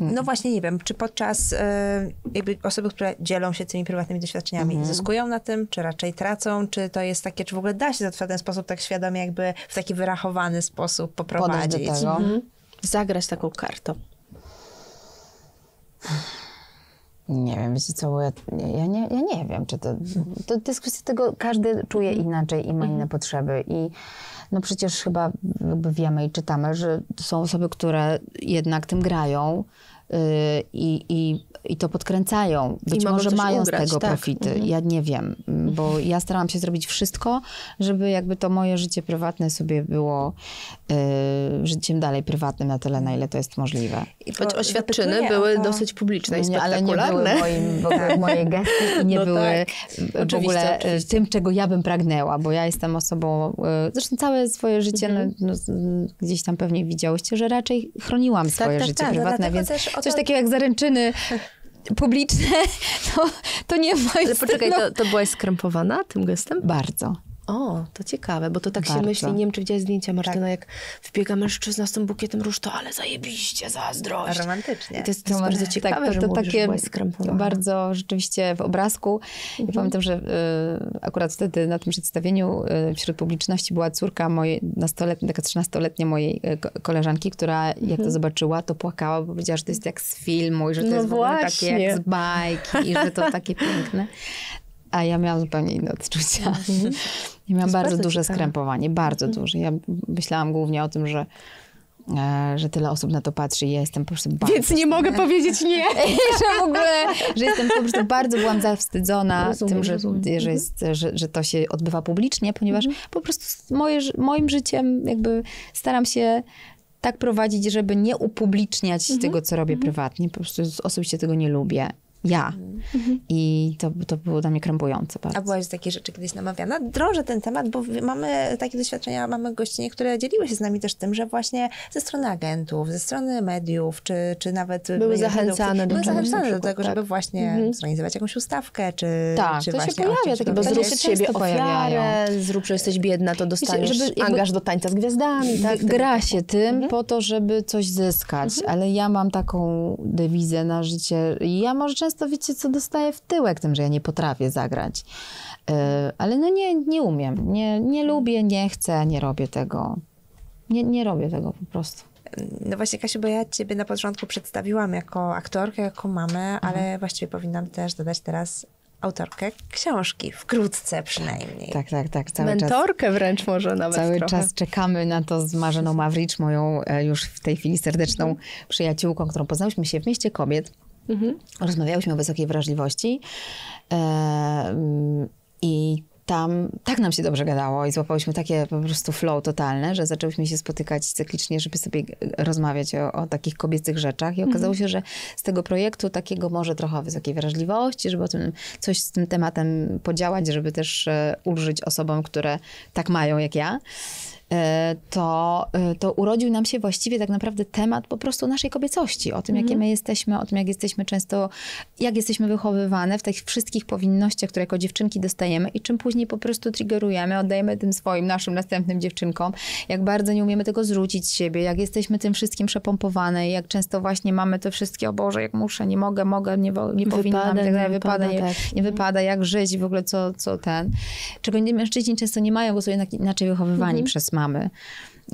no właśnie, nie wiem, czy podczas e, jakby osoby, które dzielą się tymi prywatnymi doświadczeniami, Mhm. zyskują na tym, czy raczej tracą, czy to jest takie, czy w ogóle da się to w ten sposób tak świadomie jakby w taki wyrachowany sposób poprowadzić? do tego. Zagrać taką kartą. Nie wiem, wiecie co, bo ja, ja, nie, ja nie wiem, czy to, to... To jest kwestia tego, każdy czuje inaczej i ma inne potrzeby i no przecież chyba jakby wiemy i czytamy, że są osoby, które jednak tym grają i, i, i to podkręcają. Być może mają ugrać, z tego tak. profity. Ja nie wiem, bo ja starałam się zrobić wszystko, żeby jakby to moje życie prywatne sobie było yy, życiem dalej prywatnym na tyle, na ile to jest możliwe. I Choć to oświadczyny zapytuję były o to- dosyć publiczne i Nie, ale nie były spektakularne. moim, bo były moje gesty i nie No były tak. w Oczywiście, ogóle oczywiście. tym, czego ja bym pragnęła, bo ja jestem osobą, e, zresztą całe swoje życie, Mhm. no, no, gdzieś tam pewnie widziałyście, że raczej chroniłam swoje tak, życie tak, no prywatne, więc coś takiego jak zaręczyny publiczne, to, to nie w moim Ale poczekaj, to, to byłaś skrępowana tym gestem? Bardzo. O, to ciekawe, bo to tak się Bardzo. myśli. Nie wiem, czy widziałaś zdjęcia Martyna, jak wbiega mężczyzna z tym bukietem róż, to ale zajebiście, zazdrość. Romantycznie. I to jest, to jest bardzo ciekawe, tak, to, że to mówisz, takie bardzo rzeczywiście w obrazku. Mhm. Ja pamiętam, że y, akurat wtedy na tym przedstawieniu y, wśród publiczności była córka mojej nastoletniej, taka 13-letnia mojej y, ko- koleżanki, która jak Mhm. to zobaczyła, to płakała, bo powiedziała, że to jest jak z filmu i że to No jest w ogóle takie jak z bajki i że to takie piękne. A ja miałam zupełnie inne odczucia. Mhm. Ja miałam bardzo, bardzo duże ciekawe. skrępowanie, bardzo duże. Ja myślałam głównie o tym, że e, że tyle osób na to patrzy i ja jestem po prostu bardzo Więc nie mogę powiedzieć nie. że w ogóle, że jestem po prostu bardzo byłam zawstydzona Rozumiem, tym, że, rozumiem. że, jest, że, że to się odbywa publicznie, ponieważ po prostu moje, moim życiem jakby staram się tak prowadzić, żeby nie upubliczniać tego, co robię prywatnie. Po prostu osobiście tego nie lubię. Ja. I to, to było dla mnie krępujące bardzo. A byłaś z takiej rzeczy kiedyś namawiana? Drążę ten temat, bo mamy takie doświadczenia, mamy gościnie, które dzieliły się z nami też tym, że właśnie ze strony agentów, ze strony mediów, czy, czy nawet... Były zachęcane do były zachęcane do tego, tak. żeby właśnie zorganizować jakąś ustawkę, czy, Tak, czy to się pojawia takie Bo zrób się z siebie ofiarę, zrób, że jesteś biedna, to dostaniesz żeby jakby- angaż do tańca z gwiazdami. Tak? Gra się tym po to, żeby coś zyskać, ale ja mam taką dewizę na życie i ja może często, wiecie, co dostaję w tyłek tym, że ja nie potrafię zagrać. E, ale no nie, nie umiem, nie, nie lubię, nie chcę, nie robię tego. Nie, nie robię tego po prostu. No właśnie, Kasiu, bo ja ciebie na początku przedstawiłam jako aktorkę, jako mamę, Mhm. ale właściwie powinnam też dodać teraz autorkę książki, wkrótce przynajmniej. Tak, tak, tak. Cały czas, Mentorkę wręcz może nawet cały trochę. czas czekamy na to z Marzeną Mawricz, moją e, już w tej chwili serdeczną przyjaciółką, którą poznałyśmy się w Mieście Kobiet. Rozmawiałyśmy o wysokiej wrażliwości e, i tam tak nam się dobrze gadało i złapałyśmy takie po prostu flow totalne, że zaczęłyśmy się spotykać cyklicznie, żeby sobie rozmawiać o, o takich kobiecych rzeczach. I okazało się, że z tego projektu takiego może trochę wysokiej wrażliwości, żeby o tym coś z tym tematem podziałać, żeby też e, ulżyć osobom, które tak mają jak ja, to, e, to urodził nam się właściwie tak naprawdę temat po prostu naszej kobiecości, o tym, jakie my jesteśmy, o tym, jak jesteśmy często, jak jesteśmy wychowywane w tych wszystkich powinnościach, które jako dziewczynki dostajemy i czym później po prostu triggerujemy, oddajemy tym swoim, naszym następnym dziewczynkom, jak bardzo nie umiemy tego zrzucić z siebie, jak jesteśmy tym wszystkim przepompowane, jak często właśnie mamy te wszystkie, o Boże, jak muszę, nie mogę, mogę, nie, nie powinnam, Wypada, tak nie wypada, nie, tak. nie wypada, jak żyć, w ogóle co, co ten. Czego mężczyźni często nie mają, bo są jednak inaczej wychowywani przez mamy.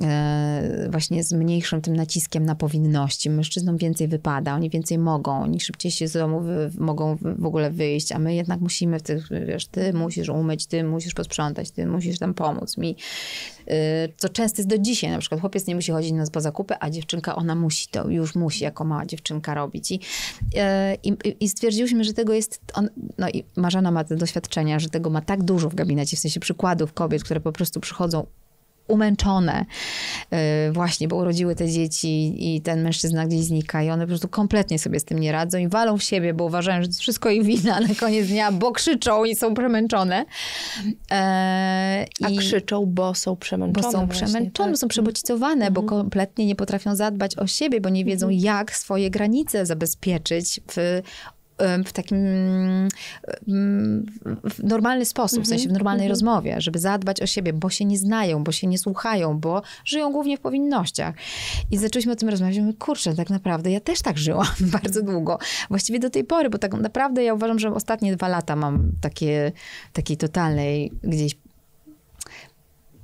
e, właśnie z mniejszym tym naciskiem na powinności. Mężczyznom więcej wypada, oni więcej mogą, oni szybciej się z domu wy, mogą w ogóle wyjść, a my jednak musimy, ty, wiesz, ty musisz umyć, ty musisz posprzątać, ty musisz tam pomóc mi. E, co często jest do dzisiaj, na przykład chłopiec nie musi chodzić na po zakupy, a dziewczynka ona musi to, już musi jako mała dziewczynka robić. I, e, i, i stwierdziłyśmy, że tego jest, on, no i Marzena ma te doświadczenia, że tego ma tak dużo w gabinecie, w sensie przykładów kobiet, które po prostu przychodzą umęczone yy, właśnie, bo urodziły te dzieci i ten mężczyzna gdzieś znika i one po prostu kompletnie sobie z tym nie radzą i walą w siebie, bo uważają, że to wszystko ich wina na koniec dnia, bo krzyczą i są przemęczone. Yy, A i, krzyczą, bo są przemęczone. Bo są właśnie, przemęczone, tak. są przebodźcowane, mhm. bo kompletnie nie potrafią zadbać o siebie, bo nie wiedzą, mhm. jak swoje granice zabezpieczyć w w takim w normalny sposób, w sensie w mhm, normalnej mhm. rozmowie, żeby zadbać o siebie, bo się nie znają, bo się nie słuchają, bo żyją głównie w powinnościach. I zaczęliśmy o tym rozmawiać, mówię, kurczę, tak naprawdę ja też tak żyłam bardzo długo. Właściwie do tej pory, bo tak naprawdę ja uważam, że ostatnie dwa lata mam takie, takiej totalnej gdzieś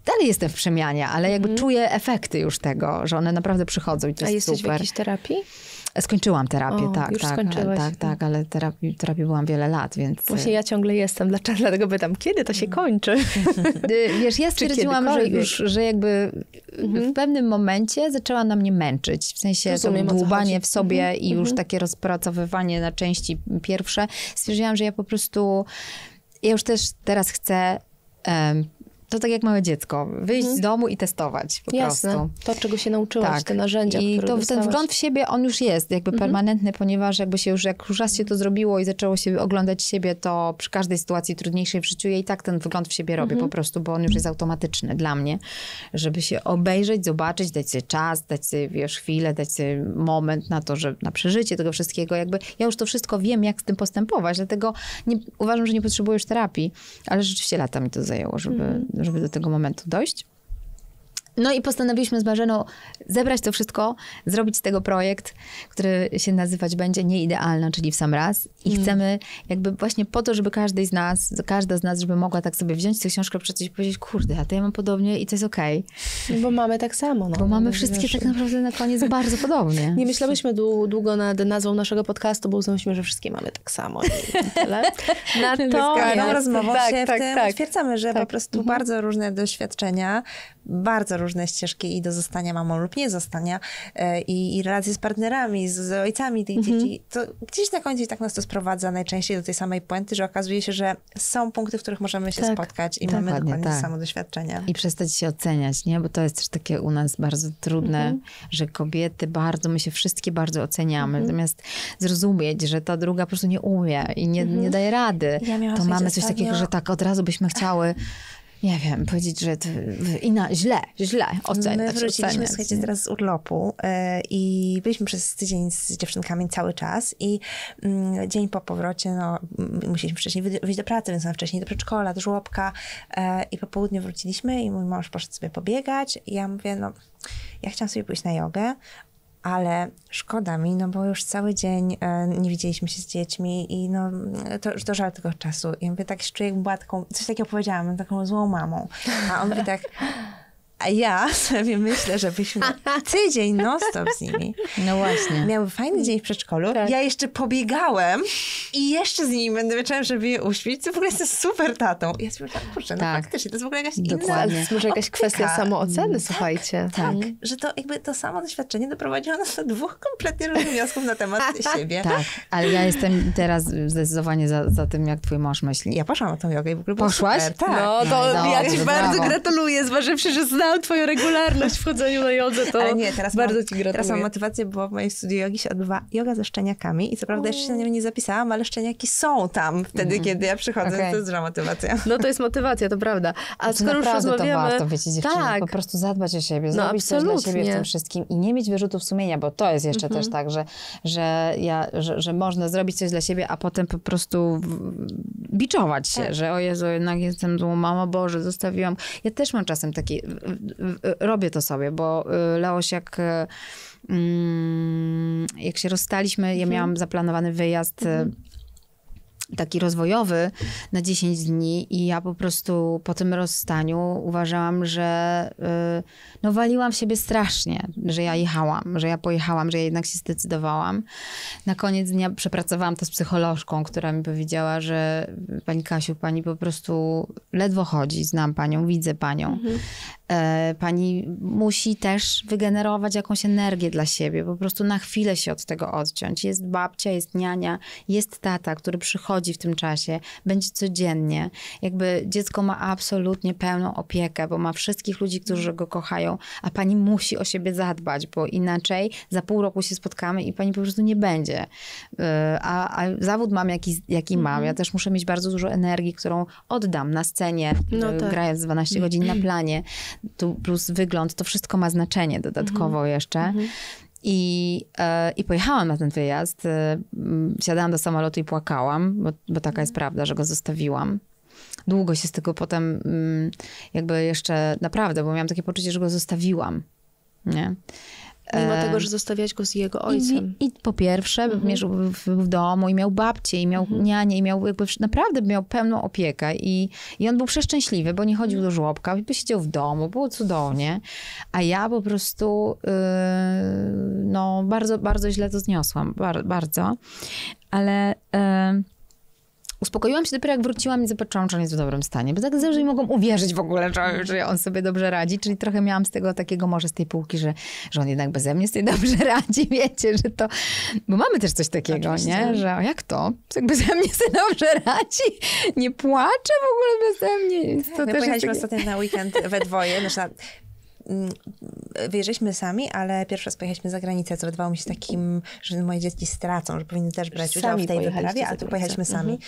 dalej jestem w przemianie, ale jakby mm. czuję efekty już tego, że one naprawdę przychodzą i to A jest jesteś super. w jakiejś terapii? Skończyłam terapię, o, tak, już tak, skończyłaś. tak, tak, ale terapii, terapii byłam wiele lat, więc... Właśnie ja ciągle jestem, dlatego pytam, kiedy to się kończy? Y, wiesz, ja stwierdziłam, że już, że jakby mhm. w pewnym momencie zaczęła na mnie męczyć, w sensie Rozumiem, to dłubanie w sobie mhm. i już mhm. takie rozpracowywanie na części pierwsze. Stwierdziłam, że ja po prostu, ja już też teraz chcę um, to tak jak małe dziecko. Wyjść hmm. z domu i testować po Jasne. prostu. To, czego się nauczyłaś, tak. te narzędzia, I to, ten wgląd w siebie, on już jest jakby hmm. permanentny, ponieważ jakby się już, jak już raz się to zrobiło i zaczęło się oglądać siebie, to przy każdej sytuacji trudniejszej w życiu ja i tak ten wgląd w siebie robię hmm. po prostu, bo on już jest automatyczny dla mnie, żeby się obejrzeć, zobaczyć, dać sobie czas, dać sobie, wiesz, chwilę, dać sobie moment na to, że na przeżycie tego wszystkiego, jakby ja już to wszystko wiem, jak z tym postępować, dlatego nie, uważam, że nie potrzebuję już terapii, ale rzeczywiście lata mi to zajęło, żeby, mhm żeby do tego momentu dojść. No i postanowiliśmy z Marzeną zebrać to wszystko, zrobić z tego projekt, który się nazywać będzie Nieidealna, czyli w sam raz. I mm. chcemy jakby właśnie po to, żeby każdy z nas, każda z nas, żeby mogła tak sobie wziąć tę książkę, przeczytać i powiedzieć, kurde, a to ja mam podobnie i to jest okej. Okay. Bo mamy tak samo. No. Bo mamy wszystkie tak naprawdę na koniec bardzo podobnie. Nie myślałyśmy długo nad nazwą naszego podcastu, bo uznałyśmy, że wszystkie mamy tak samo. Natomiast rozmową tak, się tak, w tym tak. że tak. po prostu mhm. bardzo różne doświadczenia, bardzo różne ścieżki i do zostania mamą lub nie zostania e, i, i relacje z partnerami, z, z ojcami tych mhm. dzieci, to gdzieś na końcu tak nas to sprowadza najczęściej do tej samej puenty, że okazuje się, że są punkty, w których możemy się tak, spotkać i tak, mamy dokładnie tak. samo doświadczenia. I przestać się oceniać, nie? Bo to jest też takie u nas bardzo trudne, mhm. że kobiety bardzo, my się wszystkie bardzo oceniamy, mhm. zamiast zrozumieć, że ta druga po prostu nie umie i nie, nie daje rady, ja to mamy coś takiego, że tak od razu byśmy chciały nie wiem, powiedzieć, że to inna, źle, źle oceniać. My wróciliśmy, oceniać, słuchajcie, teraz z urlopu yy, i byliśmy przez tydzień z dziewczynkami cały czas i yy, dzień po powrocie, no, musieliśmy wcześniej wyjść do pracy, więc wcześniej do przedszkola, do żłobka yy, i po południu wróciliśmy i mój mąż poszedł sobie pobiegać i ja mówię, no, ja chciałam sobie pójść na jogę, ale szkoda mi, no bo już cały dzień e, nie widzieliśmy się z dziećmi i no, to, to żal tego czasu. I mówię, tak się czuję, jakbym taką, coś takiego powiedziałam, taką złą mamą. A on mówi tak, a ja sobie myślę, żebyśmy tydzień non-stop z nimi. No właśnie. Miały fajny dzień w przedszkolu. Tak. Ja jeszcze pobiegałem i jeszcze z nimi będę wieczorem, żeby je uśpić. To w ogóle jest super tatą. I ja sobie myślałam, kurczę, no tak. faktycznie, to jest w ogóle jakaś Dokładnie. inna Może jakaś optyka. kwestia samooceny, tak, słuchajcie. Tak, tak, że to jakby to samo doświadczenie doprowadziło nas do dwóch kompletnie różnych wniosków na temat siebie. Tak, ale ja jestem teraz zdecydowanie za, za tym, jak twój mąż myśli. Ja poszłam na tą jogę i w ogóle Poszłaś? Super. Tak. No, to no, ja ci bardzo gratuluję, zważywszy, że znam znam twoją regularność w chodzeniu na jodze, to Ale nie, teraz bardzo mam, ci gratuluję. Teraz mam motywację, bo w mojej studiu jogi się odbywa yoga ze szczeniakami i co prawda jeszcze się na nie nie zapisałam, ale szczeniaki są tam wtedy, mm. kiedy ja przychodzę, okay. to jest duża motywacja. No to jest motywacja, to prawda. A to skoro już rozmawiamy... to warto, wiecie dziewczyny, tak. po prostu zadbać o siebie, no, zrobić absolutnie. coś dla siebie w tym wszystkim i nie mieć wyrzutów sumienia, bo to jest jeszcze mm -hmm. też tak, że, że, ja, że, że można zrobić coś dla siebie, a potem po prostu biczować się, tak. że o Jezu, jednak jestem złą mamą, Boże, zostawiłam. Ja też mam czasem takie, robię to sobie, bo y, Leoś jak, y, mm, jak się rozstaliśmy, ja mhm. miałam zaplanowany wyjazd y, mhm taki rozwojowy na 10 dni i ja po prostu po tym rozstaniu uważałam, że y, no waliłam w siebie strasznie, że ja jechałam, że ja pojechałam, że ja jednak się zdecydowałam. Na koniec dnia przepracowałam to z psycholożką, która mi powiedziała, że pani Kasiu, pani po prostu ledwo chodzi, znam panią, widzę panią. E, Pani musi też wygenerować jakąś energię dla siebie, po prostu na chwilę się od tego odciąć. Jest babcia, jest niania, jest tata, który przychodzi w tym czasie, będzie codziennie. Jakby dziecko ma absolutnie pełną opiekę, bo ma wszystkich ludzi, którzy go kochają, a pani musi o siebie zadbać, bo inaczej za pół roku się spotkamy i pani po prostu nie będzie. E, A, a zawód mam jaki, jaki mam. Ja też muszę mieć bardzo dużo energii, którą oddam na scenie, No e, tak. grając 12 godzin na planie tu plus wygląd, to wszystko ma znaczenie dodatkowo jeszcze. I, e, I pojechałam na ten wyjazd. E, Siadałam do samolotu i płakałam, bo, bo taka jest prawda, że go zostawiłam. Długo się z tego potem mm, jakby jeszcze naprawdę, bo miałam takie poczucie, że go zostawiłam. Nie? Mimo tego, że zostawiałaś go z jego ojcem. i, I po pierwsze, Mhm. mieszkał w, w domu i miał babcię, i miał nianię, i miał jakby naprawdę miał pełną opiekę. I, I on był przeszczęśliwy, bo nie chodził do żłobka, bo siedział w domu, było cudownie. A ja po prostu yy, no, bardzo, bardzo źle to zniosłam. Bar, bardzo. Ale... Yy, Uspokoiłam się dopiero jak wróciłam i zobaczyłam, że on jest w dobrym stanie. Bo tak zawsze nie mogłam uwierzyć w ogóle, że, że on sobie dobrze radzi. Czyli trochę miałam z tego takiego może z tej półki, że, że on jednak beze mnie sobie dobrze radzi. Wiecie, że to... Bo mamy też coś takiego, Oczywiście. nie? Że jak to? Jak beze mnie sobie dobrze radzi? Nie płacze w ogóle beze mnie. To My też pojechaliśmy takie... ostatnio na weekend we dwoje. Znaczy, na, wyjeżdżaliśmy sami, ale pierwszy raz pojechaliśmy za granicę, co wydawało mi się takim, że moje dzieci stracą, że powinny też brać udział w tej wyprawie, a tu pojechaliśmy sami.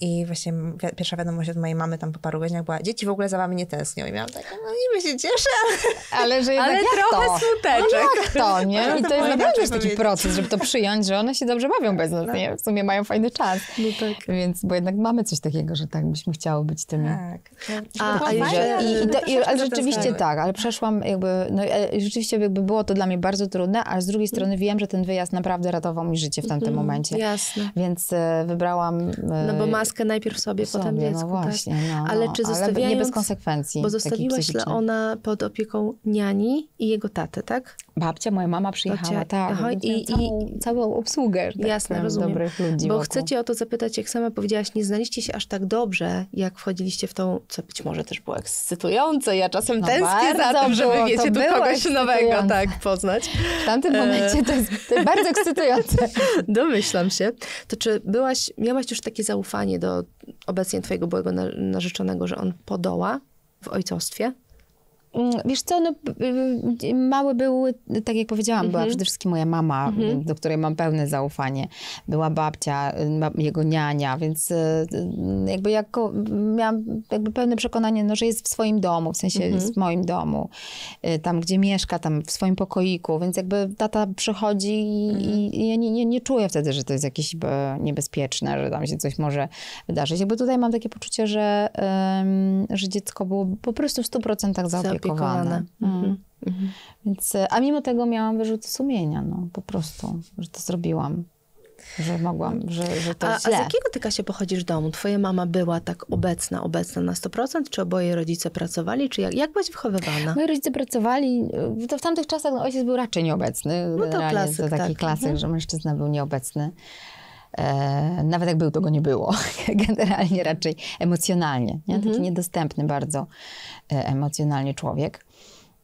I właśnie wi- pierwsza wiadomość od mojej mamy tam po paru godzinach była, dzieci w ogóle za wami nie tęsknią. I miałam takie, no niby się cieszę, ale... Ale że jednak Ale jak trochę to? smuteczek. No jak to, nie? I to jest naprawdę jest taki powiedzieć. proces, żeby to przyjąć, że one się dobrze bawią bez nas, nie? W sumie mają fajny czas. No tak. Więc, bo jednak mamy coś takiego, że tak byśmy chciały być tymi. Tak. A- No, a I, i, ale to, i, troszeczkę ale to rzeczywiście tak, ale przeszłam jakby, no e, rzeczywiście jakby było to dla mnie bardzo trudne, a z drugiej strony wiem, że ten wyjazd naprawdę ratował mi życie w tamtym momencie. Jasne. Więc e, wybrałam... e, No bo maskę najpierw sobie, sobie, potem dziecku. no właśnie, tak? no, Ale no, czy ale zostawiając... nie bez konsekwencji Bo zostawiłaś. Leona pod opieką niani i jego taty, tak? Babcia, moja mama przyjechała, Babcia, tak. aha, i- miałam i- całą, całą obsługę, tak Jasne, powiem, rozumiem. dobrych ludzi Bo wokół. chcę cię o to zapytać, jak sama powiedziałaś, nie znaliście się aż tak dobrze, jak wchodziliście w tą, co być może też było ekscytujące. Ja czasem No tęsknię za tym, żeby było, to wiecie, tu kogoś nowego tak poznać. W tamtym momencie to jest, to jest bardzo ekscytujące. Domyślam się. To czy byłaś, miałaś już takie zaufanie do obecnie twojego byłego na- narzeczonego, że on podoła w ojcostwie? Mm, Wiesz co, no, y, y, małe były, tak jak powiedziałam, była przede wszystkim moja mama, y, do której mam pełne zaufanie. Była babcia, y, jego niania, więc jakby jako, miałam jakby pełne przekonanie, no, że jest w swoim domu, w sensie jest w moim domu, tam gdzie mieszka, tam w swoim pokoiku, więc jakby tata przychodzi i, i, i ja nie, nie, nie czuję wtedy, że to jest jakieś e, niebezpieczne, że tam się coś może wydarzyć. Jakby tutaj mam takie poczucie, że, że dziecko było po prostu w 100% zaopiekowane. Zaopiekowane. Mm. Więc, e, a mimo tego miałam wyrzuty sumienia, no po prostu, że to zrobiłam. Że mogłam, że, że to A, a źle. z jakiego ty, Kasia, pochodzisz domu? Twoja mama była tak obecna, obecna na 100%? Czy oboje rodzice pracowali? Czy jak, jak byłaś wychowywana? Moi rodzice pracowali, y, to w tamtych czasach no, ojciec był raczej nieobecny. No to klasyk, to taki tak. klasyk, że mężczyzna był nieobecny. E, nawet jak był, to go nie było. Generalnie raczej emocjonalnie. Nie? Mhm. Taki niedostępny bardzo e, emocjonalnie człowiek.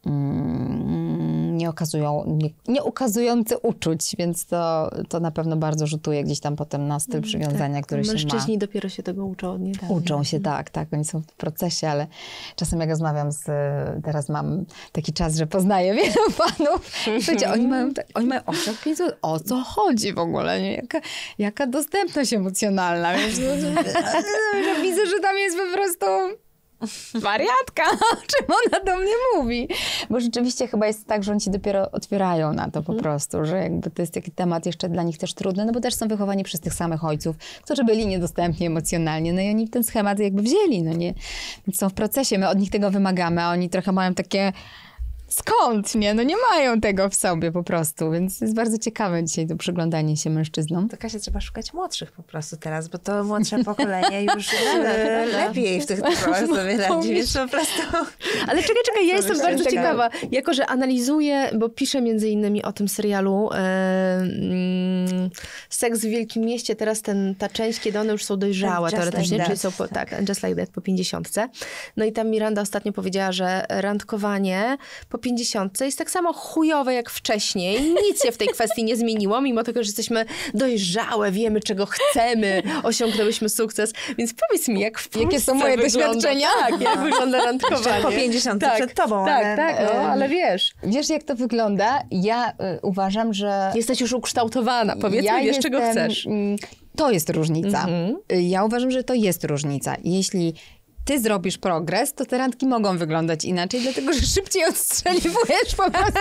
Mm, Nie, okazują, nie, nie ukazujący uczuć, więc to, to na pewno bardzo rzutuje gdzieś tam potem na styl przywiązania, który się ma. Mhm, tak. Mężczyźni dopiero się tego uczą od niedawna. Uczą się, tak, tak, oni są w procesie, ale czasem jak rozmawiam z, teraz mam taki czas, że poznaję wielu panów, słuchajcie, oni mają, tak- oni mają 8 5 lat, o co chodzi w ogóle, nie? Jaka, jaka dostępność emocjonalna, wiesz, że widzę, że tam jest po prostu wariatka, o czym ona do mnie mówi. Bo rzeczywiście chyba jest tak, że oni się dopiero otwierają na to po prostu, że jakby to jest taki temat jeszcze dla nich też trudny, no bo też są wychowani przez tych samych ojców, którzy byli niedostępni emocjonalnie, no i oni ten schemat jakby wzięli, no nie? Więc są w procesie, my od nich tego wymagamy, a oni trochę mają takie skąd, nie? No nie mają tego w sobie po prostu, więc jest bardzo ciekawe dzisiaj to przyglądanie się mężczyznom. To Kasia, trzeba szukać młodszych po prostu teraz, bo to młodsze pokolenie już lepiej w tych sprawach sobie radzi, więc po prostu... Ale czekaj, czekaj, ja jestem bardzo ciekawa. Jako, że analizuję, bo piszę między innymi o tym serialu e, mm, Seks w Wielkim Mieście, teraz ten, ta część, kiedy one już są dojrzałe Just teoretycznie, Like czyli That. są po, tak, Just Like That po pięćdziesiątce. No i tam Miranda ostatnio powiedziała, że randkowanie po pięćdziesiątce jest tak samo chujowe jak wcześniej. Nic się w tej kwestii nie zmieniło, mimo tego, że jesteśmy dojrzałe, wiemy czego chcemy, osiągnęłyśmy sukces. Więc powiedz mi, jak w Polsce są moje wygląda- doświadczenia? Tak, jak wygląda randkowanie. Po 50 tak, przed tobą, Tak, ale- tak, no, ale wiesz. Wiesz, jak to wygląda? Ja y, uważam, że... Jesteś już ukształtowana, powiedzmy, ja wiesz, czego jestem, chcesz. mm, To jest różnica. Mhm. Y, Ja uważam, że to jest różnica. Jeśli ty zrobisz progres, to te randki mogą wyglądać inaczej, dlatego że szybciej odstrzeliwujesz po prostu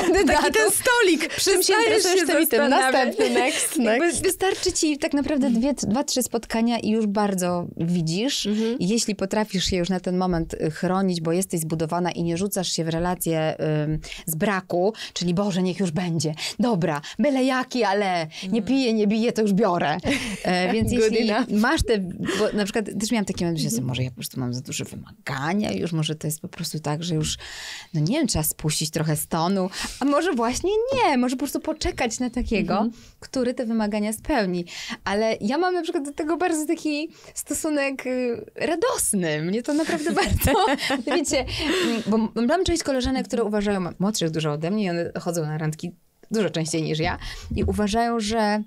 kandydatów. Taki ten stolik. Czym się interesujesz tym i tym? Następny, next, next. Wystarczy ci tak naprawdę dwie, dwa, trzy spotkania i już bardzo widzisz. Mhm. Jeśli potrafisz się już na ten moment y, chronić, bo jesteś zbudowana i nie rzucasz się w relacje ym, z braku, czyli Boże, niech już będzie. Dobra, byle jaki, ale nie piję, nie biję, to już biorę. E, więc jeśli enough. masz te, bo na przykład też miałam takie momenty, że może ja prostu mam za duże wymagania, już może to jest po prostu tak, że już, no nie wiem, trzeba spuścić trochę stonu, a może właśnie nie, może po prostu poczekać na takiego, który te wymagania spełni. Ale ja mam na przykład do tego bardzo taki stosunek y, radosny. Mnie to naprawdę bardzo, wiecie, bo mam część koleżanek, które uważają, młodszych dużo ode mnie i one chodzą na randki dużo częściej niż ja i uważają, że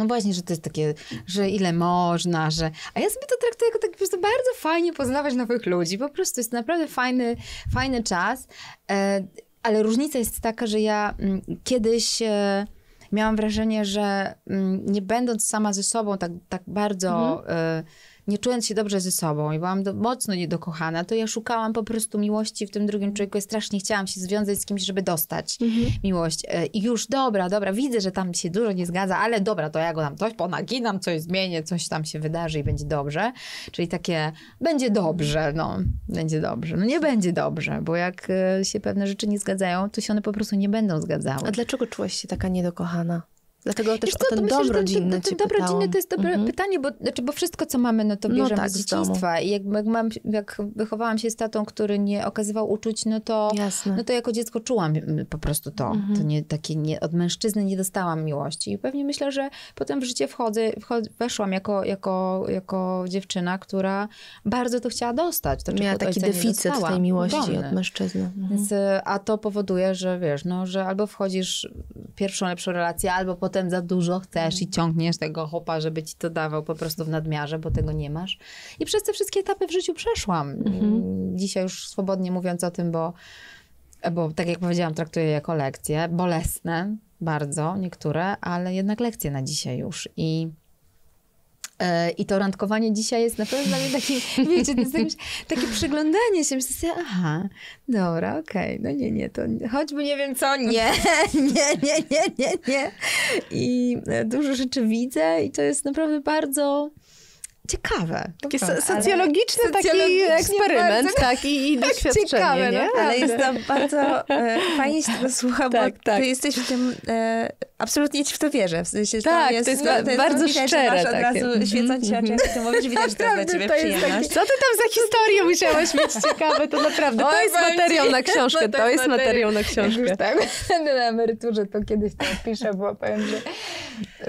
no właśnie, że to jest takie, że ile można, że... A ja sobie to traktuję jako tak po prostu bardzo fajnie poznawać nowych ludzi. Po prostu jest naprawdę fajny, fajny czas. E, ale różnica jest taka, że ja mm, kiedyś... E, Miałam wrażenie, że mm, nie będąc sama ze sobą tak, tak bardzo, e, nie czując się dobrze ze sobą i byłam do, mocno niedokochana, to ja szukałam po prostu miłości w tym drugim człowieku. Ja strasznie chciałam się związać z kimś, żeby dostać miłość. E, I już dobra, dobra, widzę, że tam się dużo nie zgadza, ale dobra, to ja go tam coś ponaginam, coś zmienię, coś tam się wydarzy i będzie dobrze. Czyli takie, będzie dobrze, no, będzie dobrze. No nie będzie dobrze, bo jak e, się pewne rzeczy nie zgadzają, to się one po prostu nie będą zgadzały. A dlaczego czułaś się taka niedokochana? Dlatego też Wiesz o co, to ten myślę, dom ten- rodzinny ten, ten cię dom rodzinny to jest dobre Mhm. pytanie, bo, znaczy, bo wszystko, co mamy, no to No bierzemy tak, z z dzieciństwa. I jak, jak, mam, jak wychowałam się z tatą, który nie okazywał uczuć, no to, Jasne. no to jako dziecko czułam po prostu to. Mhm. to nie, takie nie, od mężczyzny nie dostałam miłości. I pewnie myślę, że potem w życie wchodzę, wchod, weszłam jako, jako, jako dziewczyna, która bardzo to chciała dostać. To, Miała taki deficyt tej miłości Ogromny. od mężczyzny. Mhm. Więc, y, a to powoduje, że wiesz, no, że albo wchodzisz pierwszą lepszą relację, albo potem za dużo chcesz i ciągniesz tego chopa, żeby ci to dawał po prostu w nadmiarze, bo tego nie masz. I przez te wszystkie etapy w życiu przeszłam. Mm, Dzisiaj już swobodnie mówiąc o tym, bo, bo tak jak powiedziałam, traktuję je jako lekcje, bolesne bardzo niektóre, ale jednak lekcje na dzisiaj już. I I to randkowanie dzisiaj jest naprawdę dla mnie takie, wiecie, to jest jakieś, takie przyglądanie się. Myślę sobie, aha, dobra, okej, no nie, nie, to choćby nie wiem co, nie, nie, nie, nie, nie, nie. I e, dużo rzeczy widzę i to jest naprawdę bardzo ciekawe. Taki so- ale socjologiczny taki eksperyment, bardzo- tak, i, i doświadczenie, ciekawe, nie? naprawdę. Ale jest to bardzo e, fajnie się tego słucha, Tak, bo tak. ty jesteś w tym, e, absolutnie ci w to wierzę. W sensie, Tak, jest, to jest no, ba- bardzo widać, szczere od takie. razu świecą ci oczy, jak ty mówisz, widać, że to jest dla ciebie to jest przyjemność. Co ty tam za historię musiałaś mieć ciekawe? To naprawdę, to jest materiał na książkę, no to jest materiał na książkę. już tak będę na emeryturze, to kiedyś to opiszę, bo powiem, że,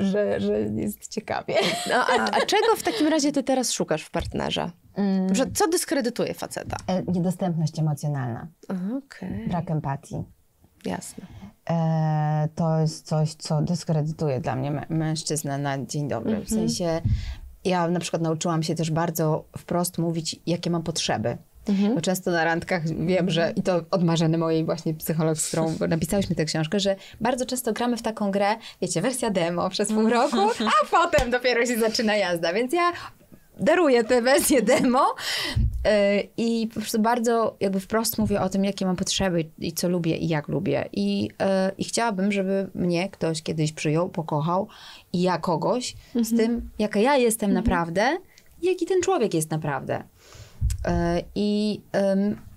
że, że jest ciekawie. No, a, a czego w takim razie ty teraz szukasz w partnerze? Że co dyskredytuje faceta? E, Niedostępność emocjonalna, Okej, brak empatii. jasne. E, to jest coś, co dyskredytuje dla mnie mę- mężczyznę na dzień dobry. W sensie ja na przykład nauczyłam się też bardzo wprost mówić, jakie mam potrzeby. Bo często na randkach wiem, że i to od Marzeny mojej właśnie psycholog, z którą napisałyśmy tę książkę, że bardzo często gramy w taką grę, wiecie, wersja demo przez pół roku, a potem dopiero się zaczyna jazda. Więc ja daruję tę wersję demo yy, i po prostu bardzo jakby wprost mówię o tym, jakie mam potrzeby i co lubię i jak lubię. I, yy, i chciałabym, żeby mnie ktoś kiedyś przyjął, pokochał i ja kogoś z tym, jaka ja jestem naprawdę i jaki ten człowiek jest naprawdę. E, I,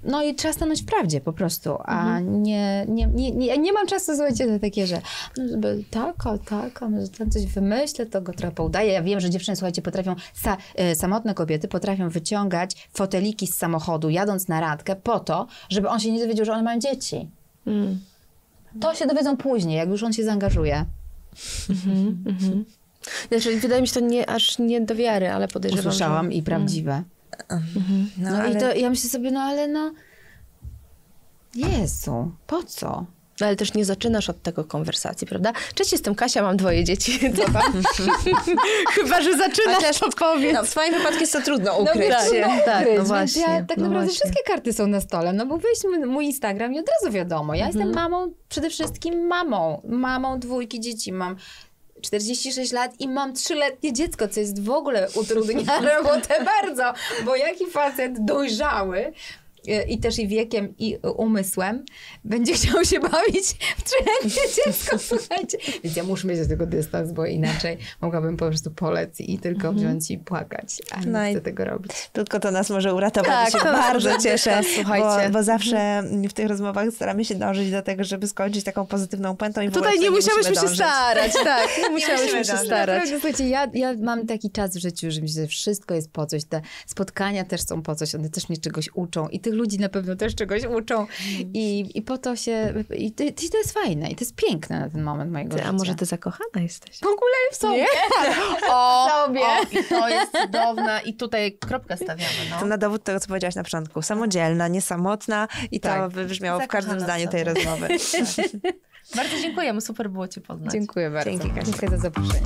no i trzeba stanąć w prawdzie po prostu, a nie, nie, nie, nie, nie mam czasu, słuchajcie, na takie, że no, żeby tak, a tak, a może tam coś wymyślę, to go trochę poudaję. Ja wiem, że dziewczyny, słuchajcie, potrafią, sa, e, samotne kobiety potrafią wyciągać foteliki z samochodu, jadąc na randkę po to, żeby on się nie dowiedział, że one mają dzieci. Mm. To się dowiedzą później, jak już on się zaangażuje. Znaczy, wydaje mi się to nie, aż nie do wiary, ale podejrzewam, Usłyszałam że... i prawdziwe. No, No, ale i to ja myślę sobie, no ale no. Jezu, po co? No ale też nie zaczynasz od tego konwersacji, prawda? Cześć, jestem Kasia, mam dwoje dzieci. Chyba, że zaczynasz, Chociaż- to powiedz. no, w twoim wypadku jest to trudno ukryć. tak. trudno Tak, no ukryć, właśnie, Więc ja tak no naprawdę właśnie. wszystkie karty są na stole, no bo weź mój Instagram i od razu wiadomo. Ja Mhm. jestem mamą, przede wszystkim mamą. Mamą dwójki dzieci. Mam 46 lat i mam trzyletnie dziecko, co jest w ogóle utrudnia robotę bardzo, bo jaki facet dojrzały i też i wiekiem, i umysłem, będzie chciał się bawić w trzyletnie dziecko, słuchajcie. Więc ja muszę mieć do tego dystans, bo inaczej mogłabym po prostu polec i tylko wziąć i płakać, a nie No i- chcę tego robić. Tylko to nas może uratować. Tak, bardzo cieszę, słuchajcie. bo, bo zawsze w tych rozmowach staramy się dążyć do tego, żeby skończyć taką pozytywną puentą i Tutaj nie musiałyśmy się starać, tak. Nie musiałyśmy się starać. Słuchajcie, ja, ja mam taki czas w życiu, że myślę, że wszystko jest po coś. Te spotkania też są po coś, one też mnie czegoś uczą i tych ludzi na pewno też czegoś uczą. I, i po to się... I to, i to jest fajne i to jest piękne na ten moment mojego Ty, życia. a może ty zakochana jesteś? W ogóle w sobie. O, sobie. o, i to jest cudowne i tutaj kropkę stawiamy, To no. na dowód tego, co powiedziałaś na początku. Samodzielna, niesamotna i to Tak. wybrzmiało w każdym zdaniu tej rozmowy. Bardzo dziękujemy, super było cię poznać. Dziękuję bardzo. Dzięki, Kasia. Dziękuję za zaproszenie.